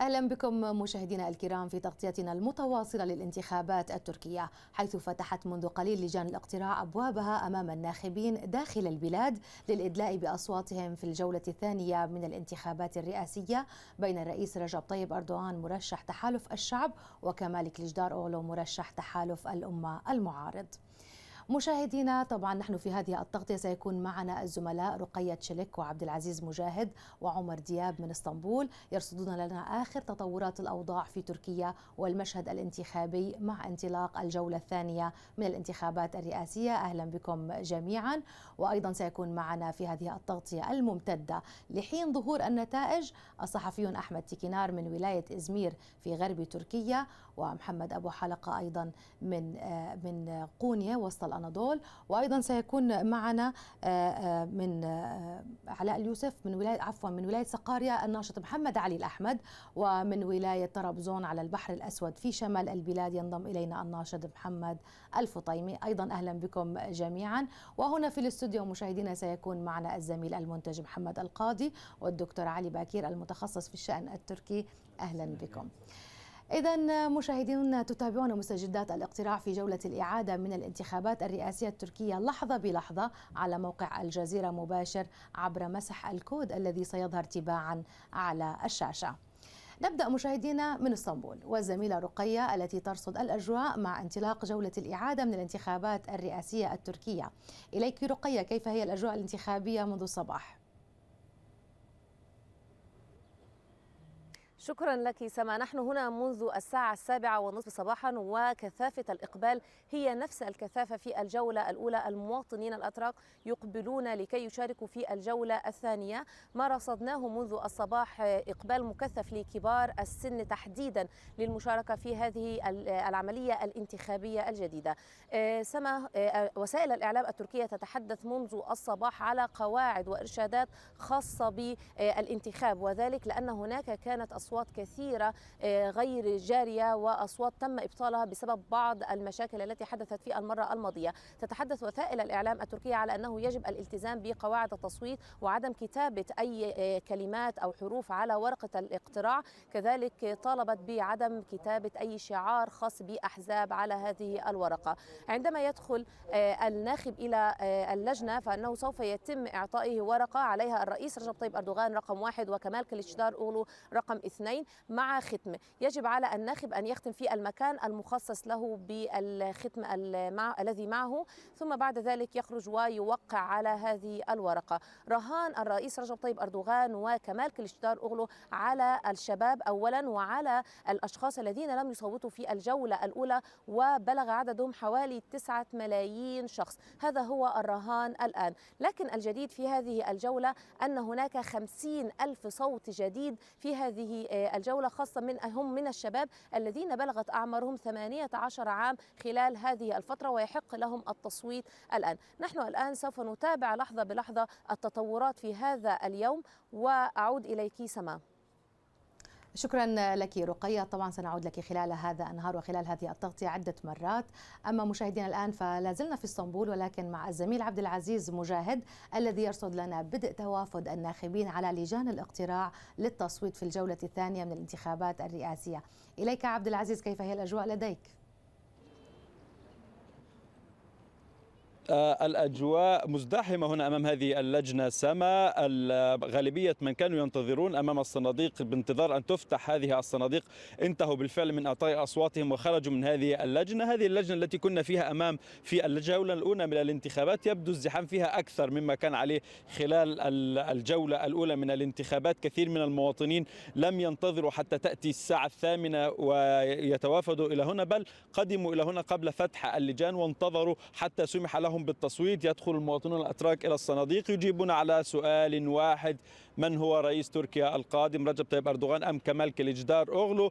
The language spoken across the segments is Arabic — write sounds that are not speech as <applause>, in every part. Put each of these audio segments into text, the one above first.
أهلا بكم مشاهدينا الكرام في تغطيتنا المتواصلة للانتخابات التركية حيث فتحت منذ قليل لجان الاقتراع أبوابها أمام الناخبين داخل البلاد للإدلاء بأصواتهم في الجولة الثانية من الانتخابات الرئاسية بين الرئيس رجب طيب أردوغان مرشح تحالف الشعب وكمال كليجدار اوغلو مرشح تحالف الأمة المعارض. مشاهدينا طبعا نحن في هذه التغطية سيكون معنا الزملاء رقية شلك وعبد العزيز مجاهد وعمر دياب من إسطنبول يرصدون لنا آخر تطورات الأوضاع في تركيا والمشهد الانتخابي مع انطلاق الجولة الثانية من الانتخابات الرئاسية. أهلا بكم جميعا. وأيضا سيكون معنا في هذه التغطية الممتدة لحين ظهور النتائج الصحفيون أحمد تيكينار من ولاية إزمير في غرب تركيا ومحمد أبو حلقة أيضا من من قونيا وسط الأناضول. وأيضا سيكون معنا من علاء اليوسف من ولاية عفوا من ولاية سقاريا الناشط محمد علي الأحمد ومن ولاية طرابزون على البحر الأسود في شمال البلاد ينضم إلينا الناشط محمد الفطيمي. أيضا أهلا بكم جميعا. وهنا في الاستوديو مشاهدينا سيكون معنا الزميل المنتج محمد القاضي والدكتور علي باكير المتخصص في الشأن التركي. أهلا بكم. إذا مشاهدينا تتابعون مستجدات الاقتراع في جولة الإعادة من الانتخابات الرئاسية التركية لحظة بلحظة على موقع الجزيرة مباشر عبر مسح الكود الذي سيظهر تباعا على الشاشة. نبدأ مشاهدينا من إسطنبول والزميلة رقية التي ترصد الأجواء مع انطلاق جولة الإعادة من الانتخابات الرئاسية التركية. إليك رقية كيف هي الأجواء الانتخابية منذ الصباح؟ شكرا لك سما. نحن هنا منذ الساعة السابعة والنصف صباحا وكثافة الإقبال هي نفس الكثافة في الجولة الأولى. المواطنين الأتراك يقبلون لكي يشاركوا في الجولة الثانية. ما رصدناه منذ الصباح إقبال مكثف لكبار السن تحديدا للمشاركة في هذه العملية الانتخابية الجديدة. سما وسائل الإعلام التركية تتحدث منذ الصباح على قواعد وإرشادات خاصة بالانتخاب وذلك لأن هناك كانت أصوات كثيرة غير جارية وأصوات تم إبطالها بسبب بعض المشاكل التي حدثت في المرة الماضية. تتحدث وسائل الإعلام التركية على أنه يجب الالتزام بقواعد التصويت وعدم كتابة أي كلمات أو حروف على ورقة الاقتراع. كذلك طالبت بعدم كتابة أي شعار خاص بأحزاب على هذه الورقة. عندما يدخل الناخب إلى اللجنة فإنه سوف يتم إعطائه ورقة. عليها الرئيس رجب طيب أردوغان رقم واحد وكمال كليشدار أولو رقم اثنين مع ختم. يجب على الناخب أن يختم في المكان المخصص له بالختم. الذي معه ثم بعد ذلك يخرج ويوقع على هذه الورقة. رهان الرئيس رجب طيب أردوغان وكمال كليشدار أغلو على الشباب أولا وعلى الأشخاص الذين لم يصوتوا في الجولة الأولى وبلغ عددهم حوالي تسعة ملايين شخص. هذا هو الرهان الآن. لكن الجديد في هذه الجولة أن هناك خمسين ألف صوت جديد في هذه الجولة خاصة من هم من الشباب الذين بلغت أعمارهم 18 عام خلال هذه الفترة ويحق لهم التصويت الآن. نحن الآن سوف نتابع لحظة بلحظة التطورات في هذا اليوم وأعود إليك سما شكرا لك رقية. طبعا سنعود لك خلال هذا النهار وخلال هذه التغطية عدة مرات. أما مشاهدينا الآن فلا زلنا في إسطنبول ولكن مع الزميل عبد العزيز مجاهد الذي يرصد لنا بدء توافد الناخبين على لجان الاقتراع للتصويت في الجولة الثانية من الانتخابات الرئاسية. إليك عبد العزيز كيف هي الأجواء لديك؟ الأجواء مزدحمة هنا أمام هذه اللجنة. سما غالبية من كانوا ينتظرون أمام الصناديق بانتظار أن تفتح هذه الصناديق. انتهوا بالفعل من إعطاء أصواتهم وخرجوا من هذه اللجنة. هذه اللجنة التي كنا فيها أمام في الجولة الأولى من الانتخابات. يبدو الزحام فيها أكثر مما كان عليه خلال الجولة الأولى من الانتخابات. كثير من المواطنين لم ينتظروا حتى تأتي الساعة الثامنة ويتوافدوا إلى هنا بل قدموا إلى هنا قبل فتح اللجان وانتظروا حتى سمح لهم بالتصويت. يدخل المواطنون الأتراك إلى الصناديق. يجيبون على سؤال واحد. من هو رئيس تركيا القادم رجب طيب أردوغان أم كمال كليجدار أوغلو؟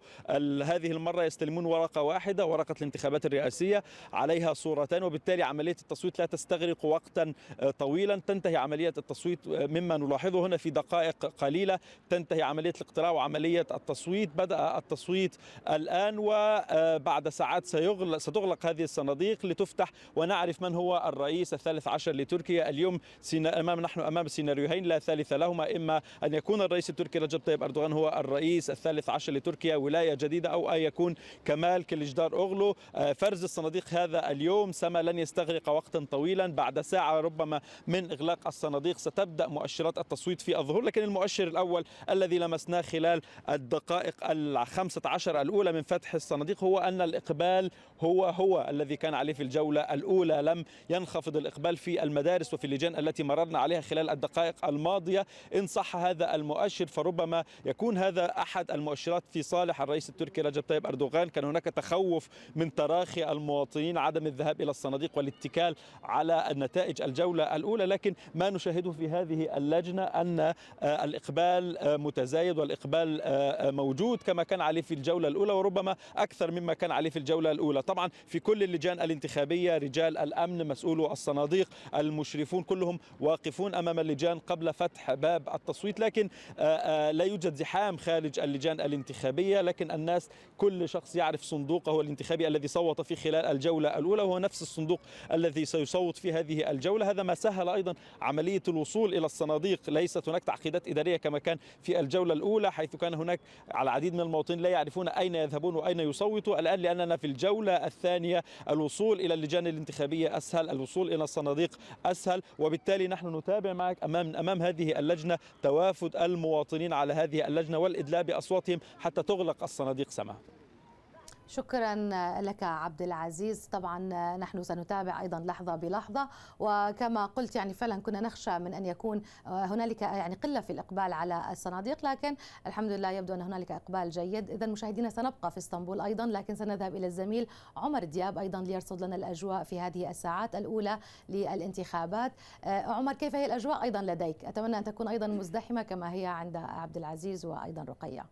هذه المرة يستلمون ورقة واحدة ورقة الانتخابات الرئاسية. عليها صورتان وبالتالي عملية التصويت لا تستغرق وقتا طويلا. تنتهي عملية التصويت مما نلاحظه هنا في دقائق قليلة. تنتهي عملية الاقتراع وعملية التصويت. بدأ التصويت الآن وبعد ساعات سيغلق ستغلق هذه الصناديق لتفتح ونعرف من هو الرئيس الثالث عشر لتركيا. اليوم أمام نحن أمام سيناريوهين لا ثالث لهما إما أن يكون الرئيس التركي رجب طيب أردوغان هو الرئيس الثالث عشر لتركيا ولاية جديدة أو أن يكون كمال كليجدار أغلو فرز الصناديق هذا اليوم سما لن يستغرق وقتا طويلا. بعد ساعة ربما من إغلاق الصناديق ستبدأ مؤشرات التصويت في الظهور لكن المؤشر الأول الذي لمسناه خلال الدقائق الخمسة عشر الأولى من فتح الصناديق هو أن الإقبال هو هو الذي كان عليه في الجولة الأولى. لم ينخفض الإقبال في المدارس وفي اللجان التي مررنا عليها خلال الدقائق الماضية. إن صح هذا المؤشر فربما يكون هذا أحد المؤشرات في صالح الرئيس التركي رجب طيب أردوغان. كان هناك تخوف من تراخي المواطنين عدم الذهاب إلى الصناديق والاتكال على النتائج الجولة الأولى. لكن ما نشاهده في هذه اللجنة أن الإقبال متزايد والإقبال موجود كما كان عليه في الجولة الأولى وربما أكثر مما كان عليه في الجولة الأولى. طبعا في كل اللجان الانتخابية رجال الأمن مسؤولو الصناديق المشرفون كلهم واقفون أمام اللجان قبل فتح باب التصويت. لكن لا يوجد زحام خارج اللجان الانتخابية لكن الناس كل شخص يعرف صندوقه الانتخابي الذي صوت فيه خلال الجولة الأولى وهو نفس الصندوق الذي سيصوت في هذه الجولة. هذا ما سهل أيضا عملية الوصول إلى الصناديق. ليست هناك تعقيدات إدارية كما كان في الجولة الأولى حيث كان هناك على العديد من المواطنين لا يعرفون أين يذهبون وأين يصوتوا. الآن لأننا في الجولة الثانية الوصول إلى اللجان الانتخابية أسهل الوصول إلى الصناديق أسهل وبالتالي نحن نتابع معك أمام أمام هذه اللجنة توافد المواطنين على هذه اللجنة والإدلاء بأصواتهم حتى تغلق الصناديق سما شكرا لك عبد العزيز. طبعا نحن سنتابع أيضا لحظة بلحظة وكما قلت يعني فعلا كنا نخشى من أن يكون هنالك يعني قلة في الإقبال على الصناديق لكن الحمد لله يبدو أن هنالك إقبال جيد. اذا مشاهدينا سنبقى في إسطنبول أيضا لكن سنذهب إلى الزميل عمر دياب أيضا ليرصد لنا الأجواء في هذه الساعات الأولى للانتخابات. عمر كيف هي الأجواء أيضا لديك؟ أتمنى أن تكون أيضا مزدحمة كما هي عند عبد العزيز وأيضا رقية.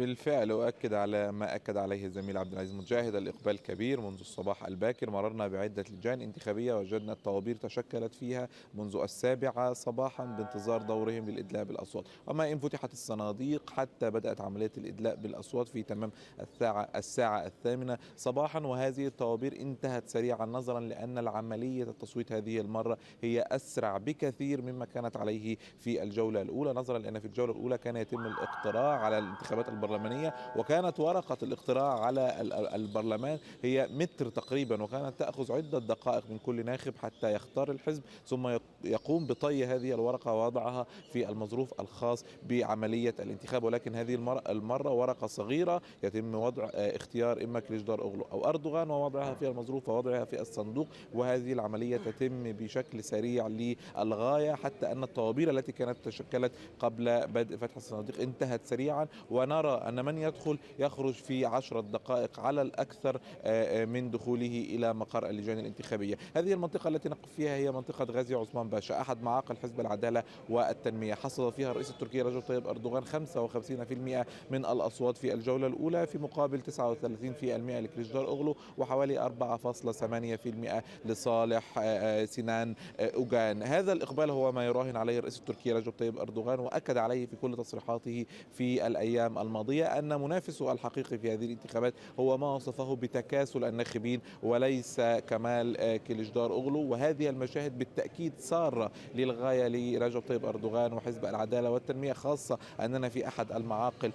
بالفعل أؤكد على ما أكد عليه الزميل عبد العزيز مجاهد الإقبال كبير منذ الصباح الباكر. مررنا بعدة لجان انتخابية وجدنا الطوابير تشكلت فيها منذ السابعة صباحا بانتظار دورهم للإدلاء بالأصوات. وما إن فتحت الصناديق حتى بدأت عملية الإدلاء بالأصوات في تمام الساعة, الساعة الثامنة صباحا وهذه الطوابير انتهت سريعا نظرا لأن العملية التصويت هذه المرة هي أسرع بكثير مما كانت عليه في الجولة الأولى. نظرا لأن في الجولة الأولى كان يتم الاقتراع على الانتخابات البرلمانية وكانت ورقة الاقتراع على البرلمان هي متر تقريبا وكانت تأخذ عدة دقائق من كل ناخب حتى يختار الحزب ثم يقوم بطي هذه الورقة ووضعها في المظروف الخاص بعملية الانتخاب. ولكن هذه المرة ورقة صغيرة يتم وضع اختيار إما كليجدار أغلو أو أردوغان ووضعها في المظروف ووضعها في الصندوق. وهذه العملية تتم بشكل سريع للغاية حتى أن الطوابير التي كانت تشكلت قبل بدء فتح الصناديق انتهت سريعا. ونرى أن من يدخل يخرج في عشرة دقائق على الأكثر من دخوله إلى مقر اللجان الانتخابية. هذه المنطقة التي نقف فيها هي منطقة غازي عثمان باشا أحد معاقل حزب العدالة والتنمية. حصل فيها الرئيس التركي رجب طيب أردوغان 55% من الأصوات في الجولة الأولى في مقابل 39% لكريجدار أغلو وحوالي 4.8% لصالح سنان أوغان. هذا الإقبال هو ما يراهن عليه الرئيس التركي رجب طيب أردوغان وأكد عليه في كل تصريحاته في الأيام الماضية. أن منافسه الحقيقي في هذه الانتخابات هو ما وصفه بتكاسل الناخبين وليس كمال كليجدار أغلو وهذه المشاهد بالتأكيد سارة للغاية لرجب طيب أردوغان وحزب العدالة والتنمية خاصة أننا في أحد المعاقل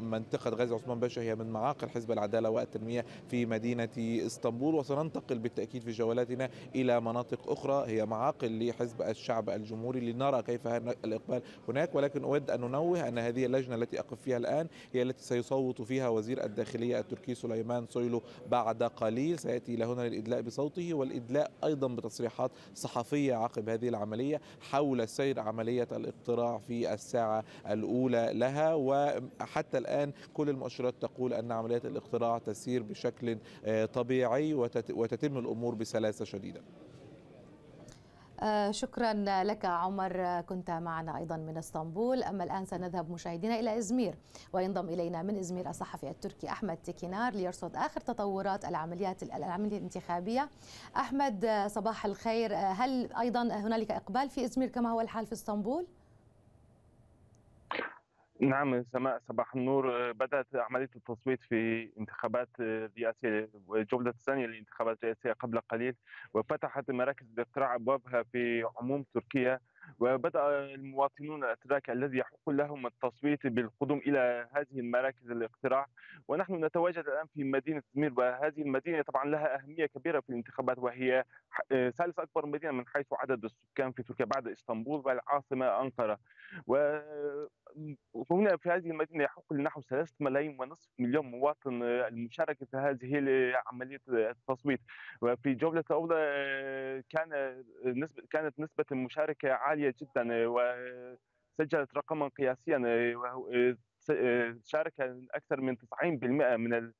منطقة غازي عثمان باشا هي من معاقل حزب العدالة والتنمية في مدينة إسطنبول. وسننتقل بالتأكيد في جولاتنا إلى مناطق أخرى هي معاقل لحزب الشعب الجمهوري لنرى كيف الإقبال هناك. ولكن أود أن ننوه أن هذه اللجنة التي أقف فيها الآن هي التي سيصوت فيها وزير الداخلية التركي سليمان سويلو بعد قليل. سيأتي إلى هنا للإدلاء بصوته والإدلاء أيضا بتصريحات صحفية عقب هذه العملية حول سير عملية الاقتراع في الساعة الأولى لها. وحتى الآن كل المؤشرات تقول أن عملية الاقتراع تسير بشكل طبيعي وتتم الأمور بسلاسة شديدة. شكرا لك عمر. كنت معنا أيضا من إسطنبول. أما الآن سنذهب مشاهدينا إلى إزمير وينضم إلينا من إزمير الصحفي التركي أحمد تكينار ليرصد آخر تطورات العمليات العملية الانتخابية. أحمد صباح الخير. هل أيضا هنالك إقبال في إزمير كما هو الحال في إسطنبول؟ نعم سماء صباح النور. بدأت عملية التصويت في انتخابات رئاسية الجولة الثانية للانتخابات الرئاسية قبل قليل وفتحت مراكز الاقتراع أبوابها في عموم تركيا. وبدأ المواطنون الأتراك الذي يحق لهم التصويت بالقدوم إلى هذه المراكز الاقتراع ونحن نتواجد الآن في مدينة إزمير وهذه المدينة طبعا لها أهمية كبيرة في الانتخابات وهي ثالث أكبر مدينة من حيث عدد السكان في تركيا بعد إسطنبول والعاصمة أنقرة. وهنا في هذه المدينة يحق لنحو ثلاثة ملايين ونصف مليون مواطن المشاركة في هذه عملية التصويت. وفي جولة الأولى كان نسبة كانت نسبة المشاركة عالية جدا وسجلت رقما قياسيا شارك أكثر من 90% من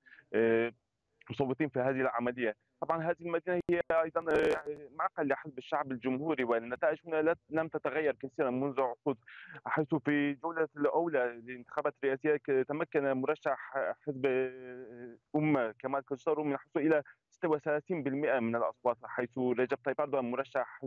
المصوتين في هذه العملية. طبعا هذه المدينة هي أيضا معقل لحزب الشعب الجمهوري والنتائج هنا لم تتغير كثيرا منذ عقود. حيث في الجوله الأولى للانتخابات الرئاسية تمكن مرشح حزب أمة كمال كلشتارو من الحصول إلى 36% من الأصوات حيث رجب طيب اردوغان مرشح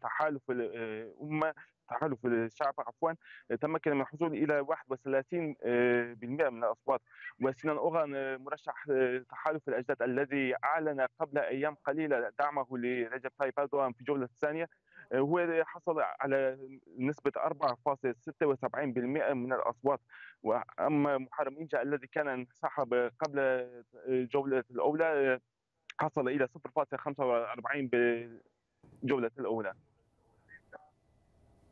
تحالف الامه تحالف الشعب عفوا تمكن من الحصول إلى 31% من الأصوات. وسنان اوغان مرشح تحالف الأجداد الذي أعلن قبل أيام قليلة دعمه لرجب طيب اردوغان في الجوله الثانية. هو حصل على نسبة 4.76% من الأصوات. وأما محرم إنجا الذي كان انسحب قبل الجولة الأولى حصل إلى 0.45 بالجولة الأولى.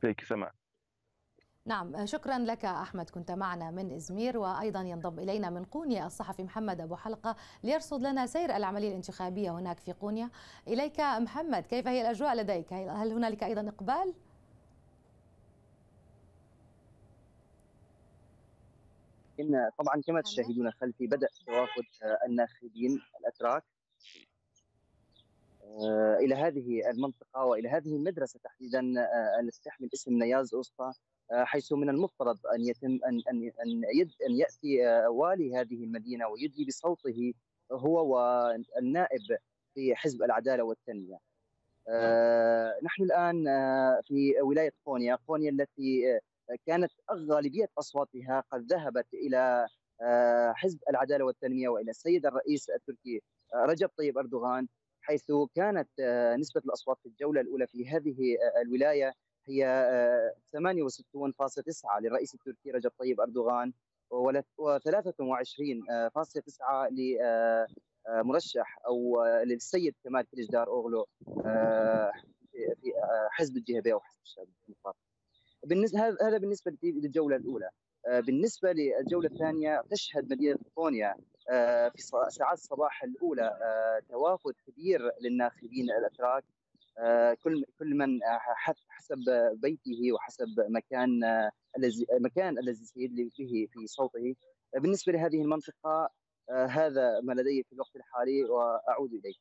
فيك سماء نعم شكرا لك أحمد كنت معنا من إزمير وأيضا ينضم إلينا من قونيا الصحفي محمد أبو حلقة ليرصد لنا سير العملية الانتخابية هناك في قونيا. إليك محمد كيف هي الأجواء لديك؟ هل هنالك أيضا إقبال؟ إن طبعا كما تشاهدون خلفي بدأ توافد الناخبين الأتراك. إلى هذه المنطقة وإلى هذه المدرسة تحديدا التي تحمل اسم نياز اوسطا حيث من المفترض أن يتم أن أن أن, أن يأتي والي هذه المدينة ويدلي بصوته هو والنائب في حزب العدالة والتنمية. نحن الآن في ولاية قونيا، قونيا التي كانت غالبية أصواتها قد ذهبت إلى حزب العدالة والتنمية وإلى السيد الرئيس التركي رجب طيب أردوغان حيث كانت نسبة الأصوات في الجولة الأولى في هذه الولاية هي 68.9 للرئيس التركي رجب طيب أردوغان و23.9 لمرشح أو للسيد كمال كليجدار أوغلو في حزب الجهبي أو حزب الشعب الديمقراطي بالنسبة هذا بالنسبة للجولة الأولى. بالنسبة للجولة الثانية تشهد مدينة كونيا في ساعات الصباح الأولى توافد كبير للناخبين الأتراك. كل كل من حسب بيته وحسب مكان الذي المكان الذي سيدلي به في صوته. بالنسبة لهذه المنطقة هذا ما لدي في الوقت الحالي وأعود إليك.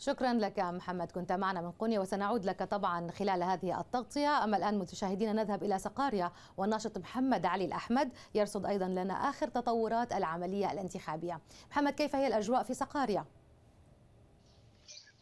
شكرا لك محمد كنت معنا من قنيا وسنعود لك طبعا خلال هذه التغطية. أما الآن متشاهدينا نذهب إلى سقاريا والناشط محمد علي الأحمد يرصد أيضا لنا آخر تطورات العملية الانتخابية. محمد كيف هي الأجواء في سقاريا؟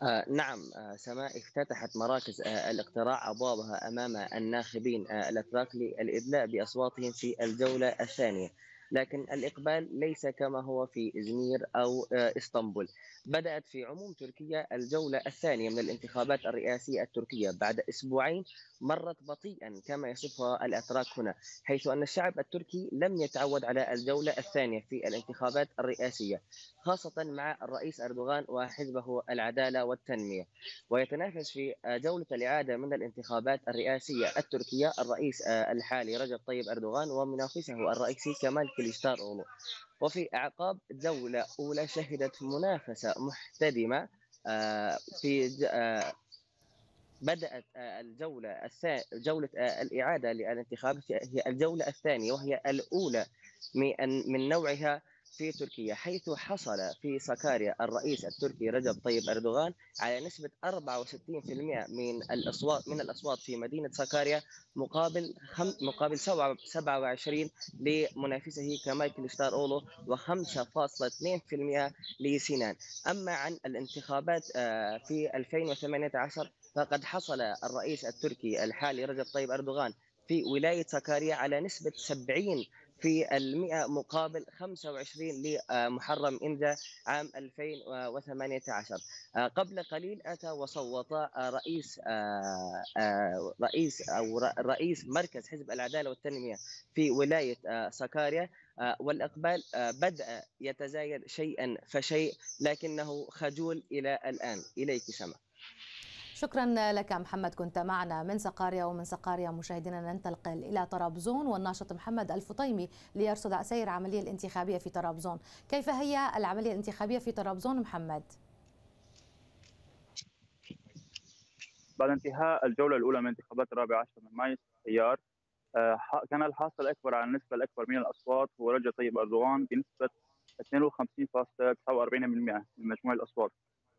آه نعم آه سماء افتتحت مراكز آه الاقتراع أبوابها أمام الناخبين آه الأتراك للإدلاء بأصواتهم في الجولة الثانية. لكن الإقبال ليس كما هو في إزمير أو إسطنبول. بدأت في عموم تركيا الجولة الثانية من الانتخابات الرئاسية التركية. بعد أسبوعين مرت بطيئا كما يصفها الأتراك هنا حيث أن الشعب التركي لم يتعود على الجولة الثانية في الانتخابات الرئاسية خاصة مع الرئيس أردوغان وحزبه العدالة والتنمية. ويتنافس في جولة الإعادة من الانتخابات الرئاسية التركية الرئيس الحالي رجب طيب أردوغان ومنافسه الرئيسي كمال كليشتار أولو وفي أعقاب جولة أولى شهدت منافسة محتدمة في بدأت الجولة الثانية جولة الإعادة للانتخابات هي الجولة الثانية وهي الأولى من نوعها في تركيا حيث حصل في سكاريا الرئيس التركي رجب طيب أردوغان على نسبة 64% من الأصوات من الأصوات في مدينة سكاريا مقابل خم مقابل 27 لمنافسه كمال كليشتار أولو و5.2% لسينان. أما عن الانتخابات في 2018 فقد حصل الرئيس التركي الحالي رجب طيب أردوغان في ولاية سكاريا على نسبة 70 في المئة مقابل 25 لمحرم إنجا عام 2018 قبل قليل أتى وصوت رئيس رئيس أو رئيس مركز حزب العدالة والتنمية في ولاية سكاريا والإقبال بدأ يتزايد شيئا فشيء لكنه خجول إلى الآن. إليك سما شكرا لك محمد كنت معنا من سقاريا ومن سقاريا مشاهدينا ننتقل إلى طرابزون والناشط محمد الفطيمي ليرصد سير العملية الانتخابية في طرابزون، كيف هي العملية الانتخابية في طرابزون محمد؟ بعد انتهاء الجولة الأولى من انتخابات الرابع عشر من مايو التيار كان الحاصل الاكبر على النسبة الأكبر من الأصوات هو رجب طيب أردوغان بنسبة 52.49% من مجموع الأصوات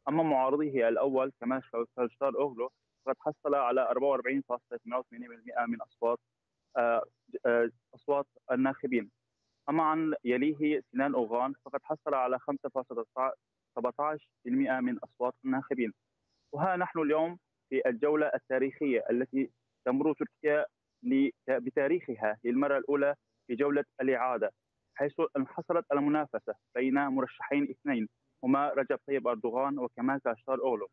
أما معارضيه الأول كمال كلشتار أوغلو فقد حصل على 44.88% من أصوات أصوات الناخبين. أما عن يليه سنان أوغان فقد حصل على 5.17% من أصوات الناخبين. وها نحن اليوم في الجولة التاريخية التي تمر تركيا بتاريخها للمرة الأولى في جولة الإعادة حيث انحصرت المنافسة بين مرشحين اثنين. هما رجب طيب أردوغان وكمال كاشتار أولو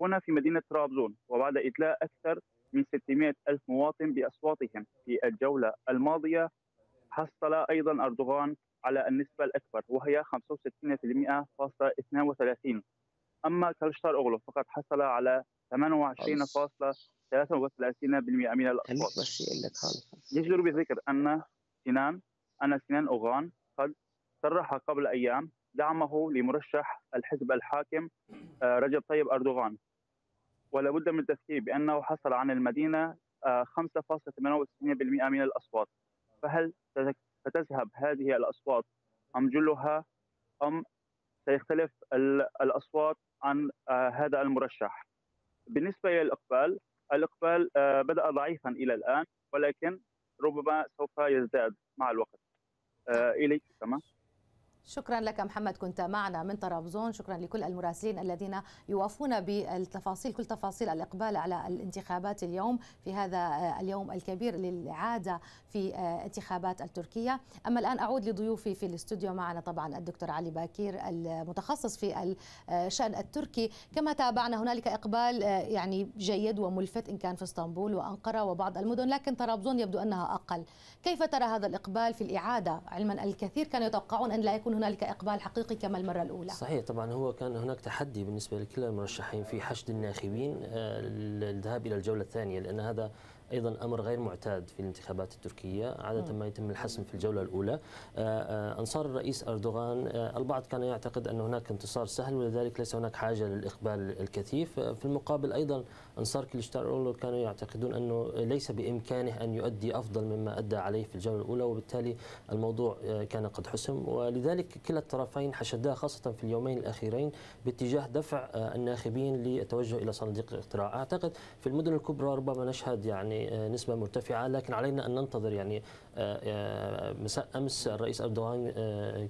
هنا في مدينة طرابزون وبعد إدلاء أكثر من 600 ألف مواطن بأصواتهم في الجولة الماضية حصل أيضا أردوغان على النسبة الأكبر وهي 65.32 أما كالشتار أوغلو فقد حصل على 28.33% من الأصوات يجدر بذكر أن سنان أن سنان أوغان قد صرح قبل أيام دعمه لمرشح الحزب الحاكم رجب طيب أردوغان. ولا بد من التذكير بأنه حصل عن المدينة 5.98% من الأصوات. فهل ستذهب هذه الأصوات أم جلها؟ أم سيختلف الأصوات عن هذا المرشح؟ بالنسبة إلى الإقبال الإقبال بدأ ضعيفا إلى الآن ولكن ربما سوف يزداد مع الوقت. إليك كما شكرا لك محمد كنت معنا من طرابزون. شكرا لكل المراسلين الذين يوافون بالتفاصيل كل تفاصيل الإقبال على الانتخابات اليوم في هذا اليوم الكبير للإعادة في انتخابات التركية. أما الآن أعود لضيوفي في الاستوديو معنا طبعا الدكتور علي باكير المتخصص في الشأن التركي. كما تابعنا هنالك إقبال يعني جيد وملفت إن كان في إسطنبول وأنقرة وبعض المدن لكن طرابزون يبدو أنها أقل. كيف ترى هذا الإقبال في الإعادة؟ علما الكثير كانوا يتوقعون أن لا يكون هنالك إقبال حقيقي كما المرة الأولى. صحيح طبعا هو كان هناك تحدي بالنسبة لكلا المرشحين في حشد الناخبين للذهاب إلى الجولة الثانية لأن هذا أيضا أمر غير معتاد في الانتخابات التركية عادة ما يتم الحسم في الجولة الأولى. أنصار الرئيس أردوغان البعض كان يعتقد أن هناك انتصار سهل ولذلك ليس هناك حاجة للإقبال الكثيف. في المقابل أيضا أنصار كليشتار أولو كانوا يعتقدون أنه ليس بإمكانه أن يؤدي أفضل مما أدى عليه في الجولة الأولى وبالتالي الموضوع كان قد حسم. ولذلك كلا الطرفين حشدا خاصة في اليومين الأخيرين باتجاه دفع الناخبين للتوجه إلى صناديق الاقتراع. أعتقد في المدن الكبرى ربما نشهد يعني نسبة مرتفعة لكن علينا أن ننتظر يعني مساء أمس الرئيس أردوغان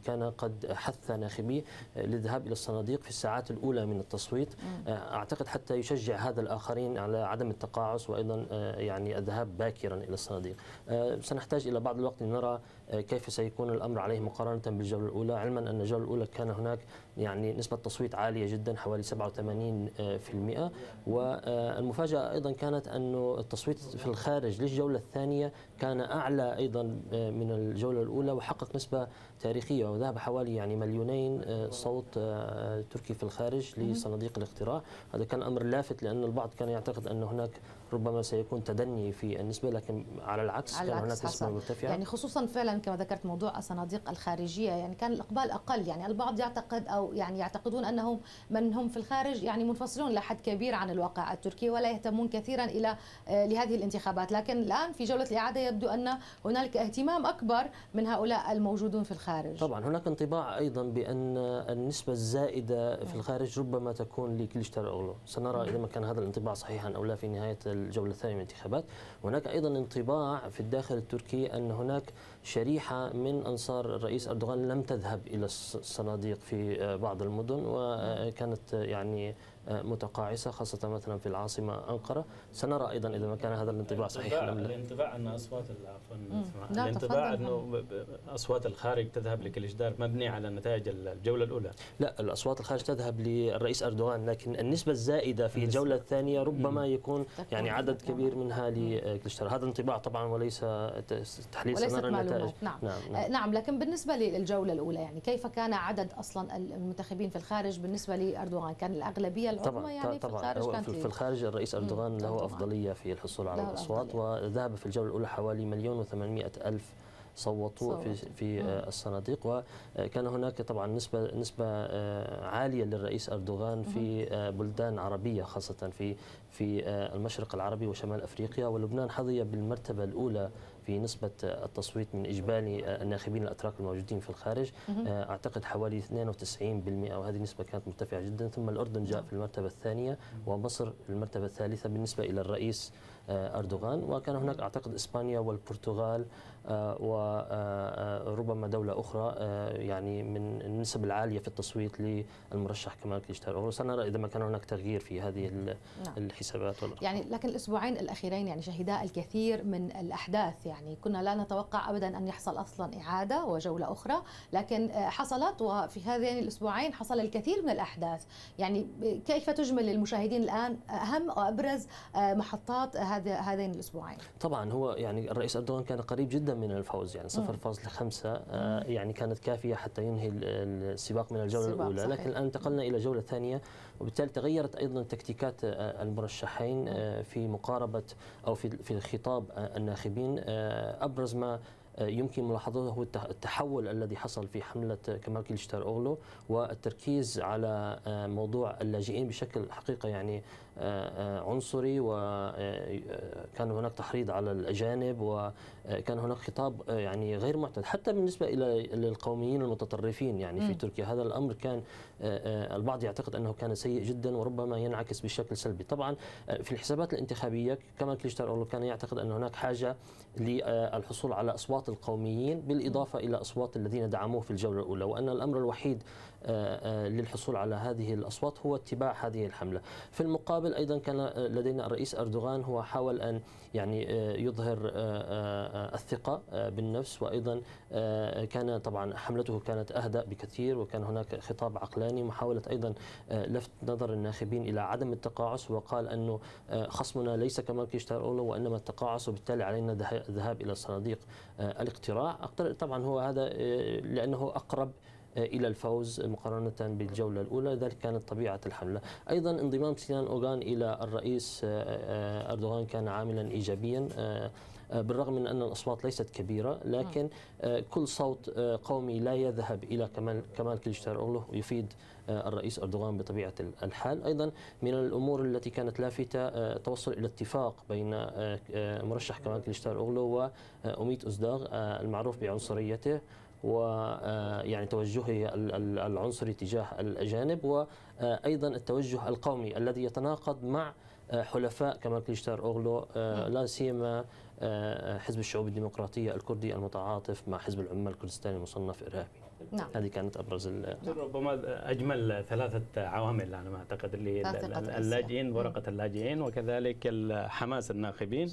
كان قد حث ناخبيه للذهاب إلى الصناديق في الساعات الأولى من التصويت. أعتقد حتى يشجع هذا الآخرين على عدم التقاعس وأيضا يعني الذهاب باكرا إلى الصناديق. سنحتاج إلى بعض الوقت لنرى كيف سيكون الأمر عليه مقارنة بالجولة الأولى؟ علما أن الجولة الأولى كان هناك يعني نسبة تصويت عالية جدا حوالي 87% والمفاجأة أيضا كانت أن التصويت في الخارج للجولة الثانية كان أعلى أيضا من الجولة الأولى وحقق نسبة تاريخية وذهب حوالي يعني مليونين صوت تركي في الخارج لصناديق الاقتراع. هذا كان أمر لافت لأن البعض كان يعتقد أن هناك ربما سيكون تدني في النسبة لكن على العكس على كان هناك نسبة حسن. مرتفعة. يعني خصوصا فعلا كما ذكرت موضوع الصناديق الخارجية يعني كان الإقبال أقل يعني البعض يعتقد أو يعني يعتقدون أنهم من هم في الخارج يعني منفصلون لحد كبير عن الواقع التركي ولا يهتمون كثيرا إلى آه، لهذه الانتخابات. لكن الآن في جولة الإعادة يبدو أن هنالك اهتمام أكبر من هؤلاء الموجودون في الخارج. طبعا هناك انطباع أيضا بأن النسبة الزائدة في الخارج ربما تكون لكليشتار أوغلو. سنرى إذا ما كان هذا الانطباع صحيحا أو لا في نهاية الجولة الثانية من الانتخابات. هناك أيضا انطباع في الداخل التركي أن هناك شريحة من أنصار الرئيس أردوغان لم تذهب إلى الصناديق في بعض المدن وكانت يعني متقاعسة خاصة مثلا في العاصمة أنقرة. سنرى أيضا إذا ما كان هذا الانطباع صحيح. أم لا الانطباع أن أصوات عفوا لا، الانطباع تفضل. أنه أصوات الخارج تذهب لكليشدار مبني على نتائج الجولة الأولى. لا الأصوات الخارج تذهب للرئيس أردوغان لكن النسبة الزائدة في الجولة الثانية ربما يكون يعني عدد كبير منها لكليشدار هذا انطباع طبعا وليس تحليل سنرى النتائج. معلومات نعم. نعم, آه، نعم. نعم لكن بالنسبة للجولة الأولى يعني كيف كان عدد أصلا المنتخبين في الخارج بالنسبة لأردوغان؟ كان الأغلبية العظمى طبعا يعني في طبعا الخارج هو كانت في في الخارج الرئيس أردوغان له أردوغان. أفضلية في الحصول على له الأصوات وذهب في الجولة الأولى حوالي مليون و800 ألف صوتوا في. في. آه، الصناديق وكان هناك طبعا نسبة نسبة آه، عالية للرئيس أردوغان في آه، بلدان عربية خاصة في في المشرق العربي وشمال أفريقيا ولبنان حظي بالمرتبة الأولى في نسبة التصويت من إجمالي الناخبين الأتراك الموجودين في الخارج. آه، أعتقد حوالي 92% وهذه النسبة كانت مرتفعة جدا. ثم الأردن جاء في المرتبة الثانية ومصر المرتبة الثالثة بالنسبة إلى الرئيس آه، أردوغان. وكان هناك أعتقد إسبانيا والبرتغال وربما دولة أخرى آه، يعني من النسب العالية في التصويت للمرشح كمال كليشتار سنرى إذا ما كان هناك تغيير في هذه نعم. الحسابات والأرقام. يعني لكن الأسبوعين الأخيرين يعني شهدا الكثير من الأحداث. يعني كنا لا نتوقع ابدا أن يحصل أصلا إعادة وجولة أخرى لكن آه، حصلت وفي هذين الأسبوعين حصل الكثير من الأحداث. يعني كيف تجمل للمشاهدين الآن؟ أهم وأبرز آه، محطات هذا هذين الأسبوعين. طبعا هو يعني الرئيس أردوغان كان قريب جدا من الفوز يعني 0.5 آه، يعني كانت كافية حتى ينهي ال- السباق من الجولة السباق، الأولى. صحيح. لكن الآن انتقلنا إلى جولة ثانية وبالتالي تغيرت أيضا تكتيكات آه، المرشحين آه، في مقاربة أو في في خطاب الناخبين أبرز ما يمكن ملاحظته هو التح- التحول الذي حصل في حملة كمال كيلشتار أوغلو والتركيز على موضوع اللاجئين بشكل حقيقة يعني عنصري وكان هناك تحريض على الأجانب وكان هناك خطاب آه، يعني غير معتاد. حتى بالنسبة إلى للقوميين المتطرفين يعني في. تركيا. هذا الأمر كان آه، آه، البعض يعتقد أنه كان سيء جدا وربما ينعكس بشكل سلبي. طبعا آه، في الحسابات الانتخابية كمال كليشتار أوغلو كان يعتقد أن هناك حاجة للحصول على أصوات القوميين بالإضافة إلى أصوات الذين دعموه في الجولة الأولى وأن الأمر الوحيد آه، آه، للحصول على هذه الأصوات هو اتباع هذه الحملة. في المقابل أيضا كان آه، لدينا الرئيس أردوغان هو حاول أن يعني آه، يظهر آه، آه، آه، الثقة آه، بالنفس وأيضا آه، كان طبعا حملته كانت أهدأ بكثير وكان هناك خطاب عقلاني محاولة أيضا آه، لفت نظر الناخبين إلى عدم التقاعس وقال أنه آه، خصمنا ليس كمال كيشتار أولو وإنما التقاعس وبالتالي علينا الذهاب إلى صناديق آه، الاقتراع. طبعا هو هذا آه، لأنه أقرب آه، إلى الفوز مقارنة بالجولة الأولى ذلك كانت طبيعة الحملة. أيضا انضمام سينان أوغان إلى الرئيس آه، آه، أردوغان كان عاملا إيجابيا آه، بالرغم من أن الأصوات ليست كبيرة لكن كل صوت قومي لا يذهب إلى كمال كمال كليشتار أوغلو يفيد الرئيس أردوغان بطبيعة الحال. أيضا من الأمور التي كانت لافتة التوصل إلى اتفاق بين مرشح كمال كليشتار أوغلو وأميت أزداغ المعروف بعنصريته. ويعني توجهه ال- ال- العنصري تجاه الأجانب وأيضا التوجه القومي الذي يتناقض مع آه، حلفاء كمال كليشتار أوغلو آه، لا سيما آه، حزب الشعوب الديمقراطية الكردي المتعاطف مع حزب العمال الكردستاني المصنف إرهابي. نعم. هذه كانت أبرز ال- ربما أجمل ثلاثة عوامل أنا ما أعتقد اللي اللاجئين. ورقة اللاجئين وكذلك حماس الناخبين.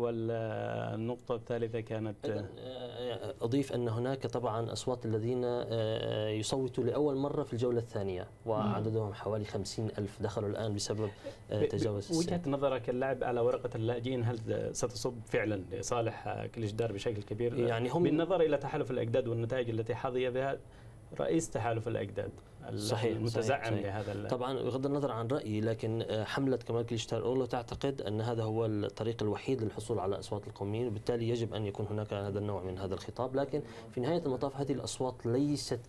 والنقطه الثالثة كانت؟ آه، أضيف أن هناك طبعا أصوات الذين آه، يصوتوا لأول مرة في الجولة الثانية وعددهم حوالي خمسين ألف دخلوا الآن بسبب آه، تجاوز السن. نظرك اللعب على ورقة اللاجئين هل ستصب فعلا لصالح كليشدار بشكل كبير؟ يعني هم- بالنظر إلى تحالف الأجداد والنتائج التي حظي بها رئيس تحالف الأجداد. صحيح، المتزعم صحيح،. لهذا طبعا بغض النظر عن رأيي لكن آه، حملة كمال كليشتار أولو تعتقد أن هذا هو الطريق الوحيد للحصول على أصوات القوميين وبالتالي يجب أن يكون هناك هذا النوع من هذا الخطاب لكن في نهاية المطاف هذه الأصوات ليست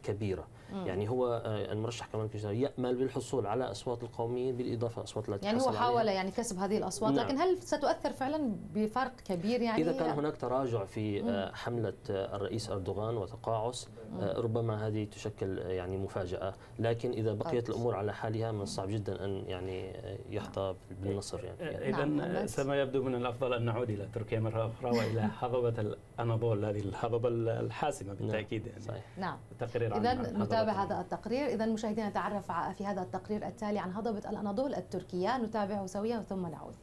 يعني هو آه، المرشح كمال كليشتار يأمل بالحصول على أصوات القوميين بالإضافة أصوات التي يعني هو حصل عليها. حاول يعني كسب هذه الأصوات نعم. لكن هل ستؤثر فعلا بفرق كبير يعني؟ إذا كان هناك تراجع في آه، حملة آه، الرئيس أردوغان وتقاعس آه، ربما هذه تشكل يعني مفاجأة. لكن إذا بقيت الأمور على حالها من الصعب جدا أن يعني يحظى بالنصر يعني. اذا نعم. سما يبدو من الأفضل أن نعود إلى تركيا. مرة أخرى وإلى <laughs> هضبه الأناضول هذه الهضبه الحاسمة بالتأكيد يعني. صحيح. نعم. تقرير عن إذا عن نتابع هذا التقرير، إذا مشاهدينا نتعرف في هذا التقرير التالي عن هضبة الأناضول التركية، نتابعه سويا ثم نعود.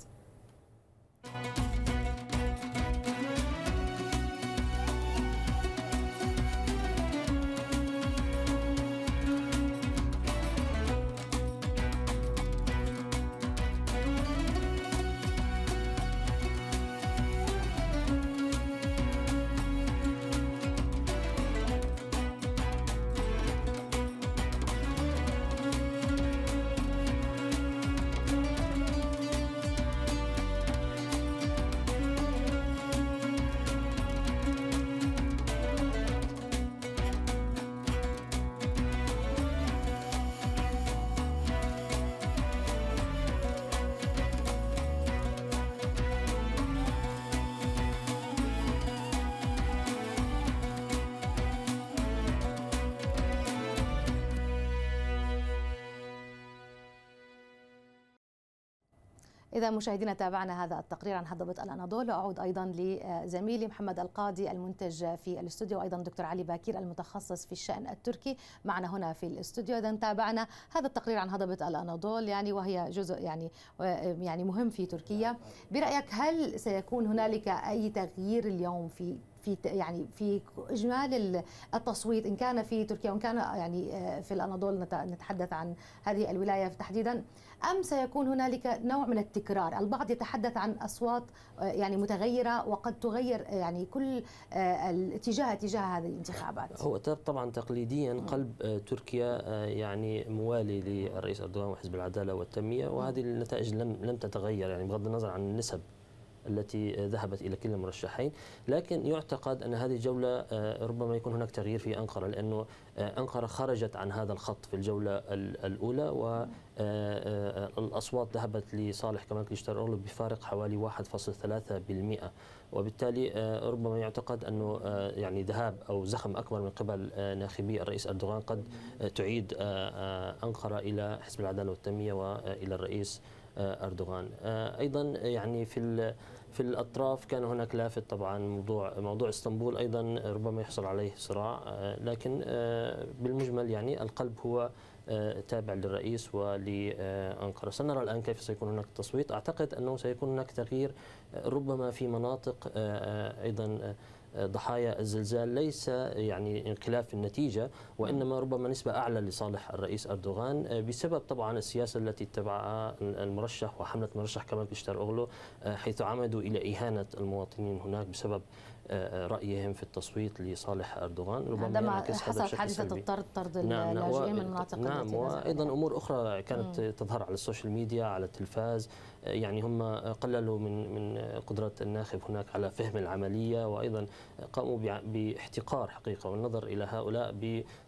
إذا مشاهدينا تابعنا هذا التقرير عن هضبة الأناضول وأعود أيضا لزميلي محمد القاضي المنتج في الاستوديو وأيضا دكتور علي باكير المتخصص في الشأن التركي معنا هنا في الاستوديو. إذا تابعنا هذا التقرير عن هضبة الأناضول يعني وهي جزء يعني يعني مهم في تركيا. برأيك هل سيكون هنالك أي تغيير اليوم في في يعني في اجمال التصويت إن كان في تركيا وإن كان يعني في الأناضول نتحدث عن هذه الولاية تحديدا أم سيكون هنالك نوع من التكرار؟ البعض يتحدث عن أصوات يعني متغيرة وقد تغير يعني كل الاتجاه تجاه هذه الانتخابات. هو طبعا تقليديا قلب تركيا يعني موالي للرئيس أردوغان وحزب العدالة والتنمية وهذه النتائج لم لم تتغير يعني بغض النظر عن النسب. التي ذهبت إلى كلا المرشحين، لكن يعتقد أن هذه الجولة ربما يكون هناك تغيير في أنقرة لأنه أنقرة خرجت عن هذا الخط في الجولة الأولى والاصوات ذهبت لصالح كمال كليشداروغلو بفارق حوالي 1.3% وبالتالي ربما يعتقد أنه يعني ذهاب أو زخم أكبر من قبل ناخبي الرئيس أردوغان قد تعيد أنقرة إلى حزب العدالة والتنمية والى الرئيس أردوغان. أيضا يعني في في الأطراف كان هناك لافت طبعا موضوع موضوع إسطنبول أيضا ربما يحصل عليه صراع لكن بالمجمل يعني القلب هو تابع للرئيس ولأنقرة. سنرى الآن كيف سيكون هناك تصويت أعتقد أنه سيكون هناك تغيير ربما في مناطق أيضا ضحايا الزلزال. ليس يعني انقلاب في النتيجة وإنما ربما نسبة أعلى لصالح الرئيس أردوغان بسبب طبعا السياسة التي اتبعها المرشح وحملة المرشح كمال كليشداروغلو حيث عمدوا إلى إهانة المواطنين هناك بسبب رأيهم في التصويت لصالح أردوغان ربما عندما حصلت حادثة الطرد طرد نعم اللاجئين من المناطق نعم وأيضا أمور أخرى كانت مم. تظهر على ال social media على التلفاز يعني هم قللوا من من قدرة الناخب هناك على فهم العملية وأيضا قاموا باحتقار حقيقة والنظر إلى هؤلاء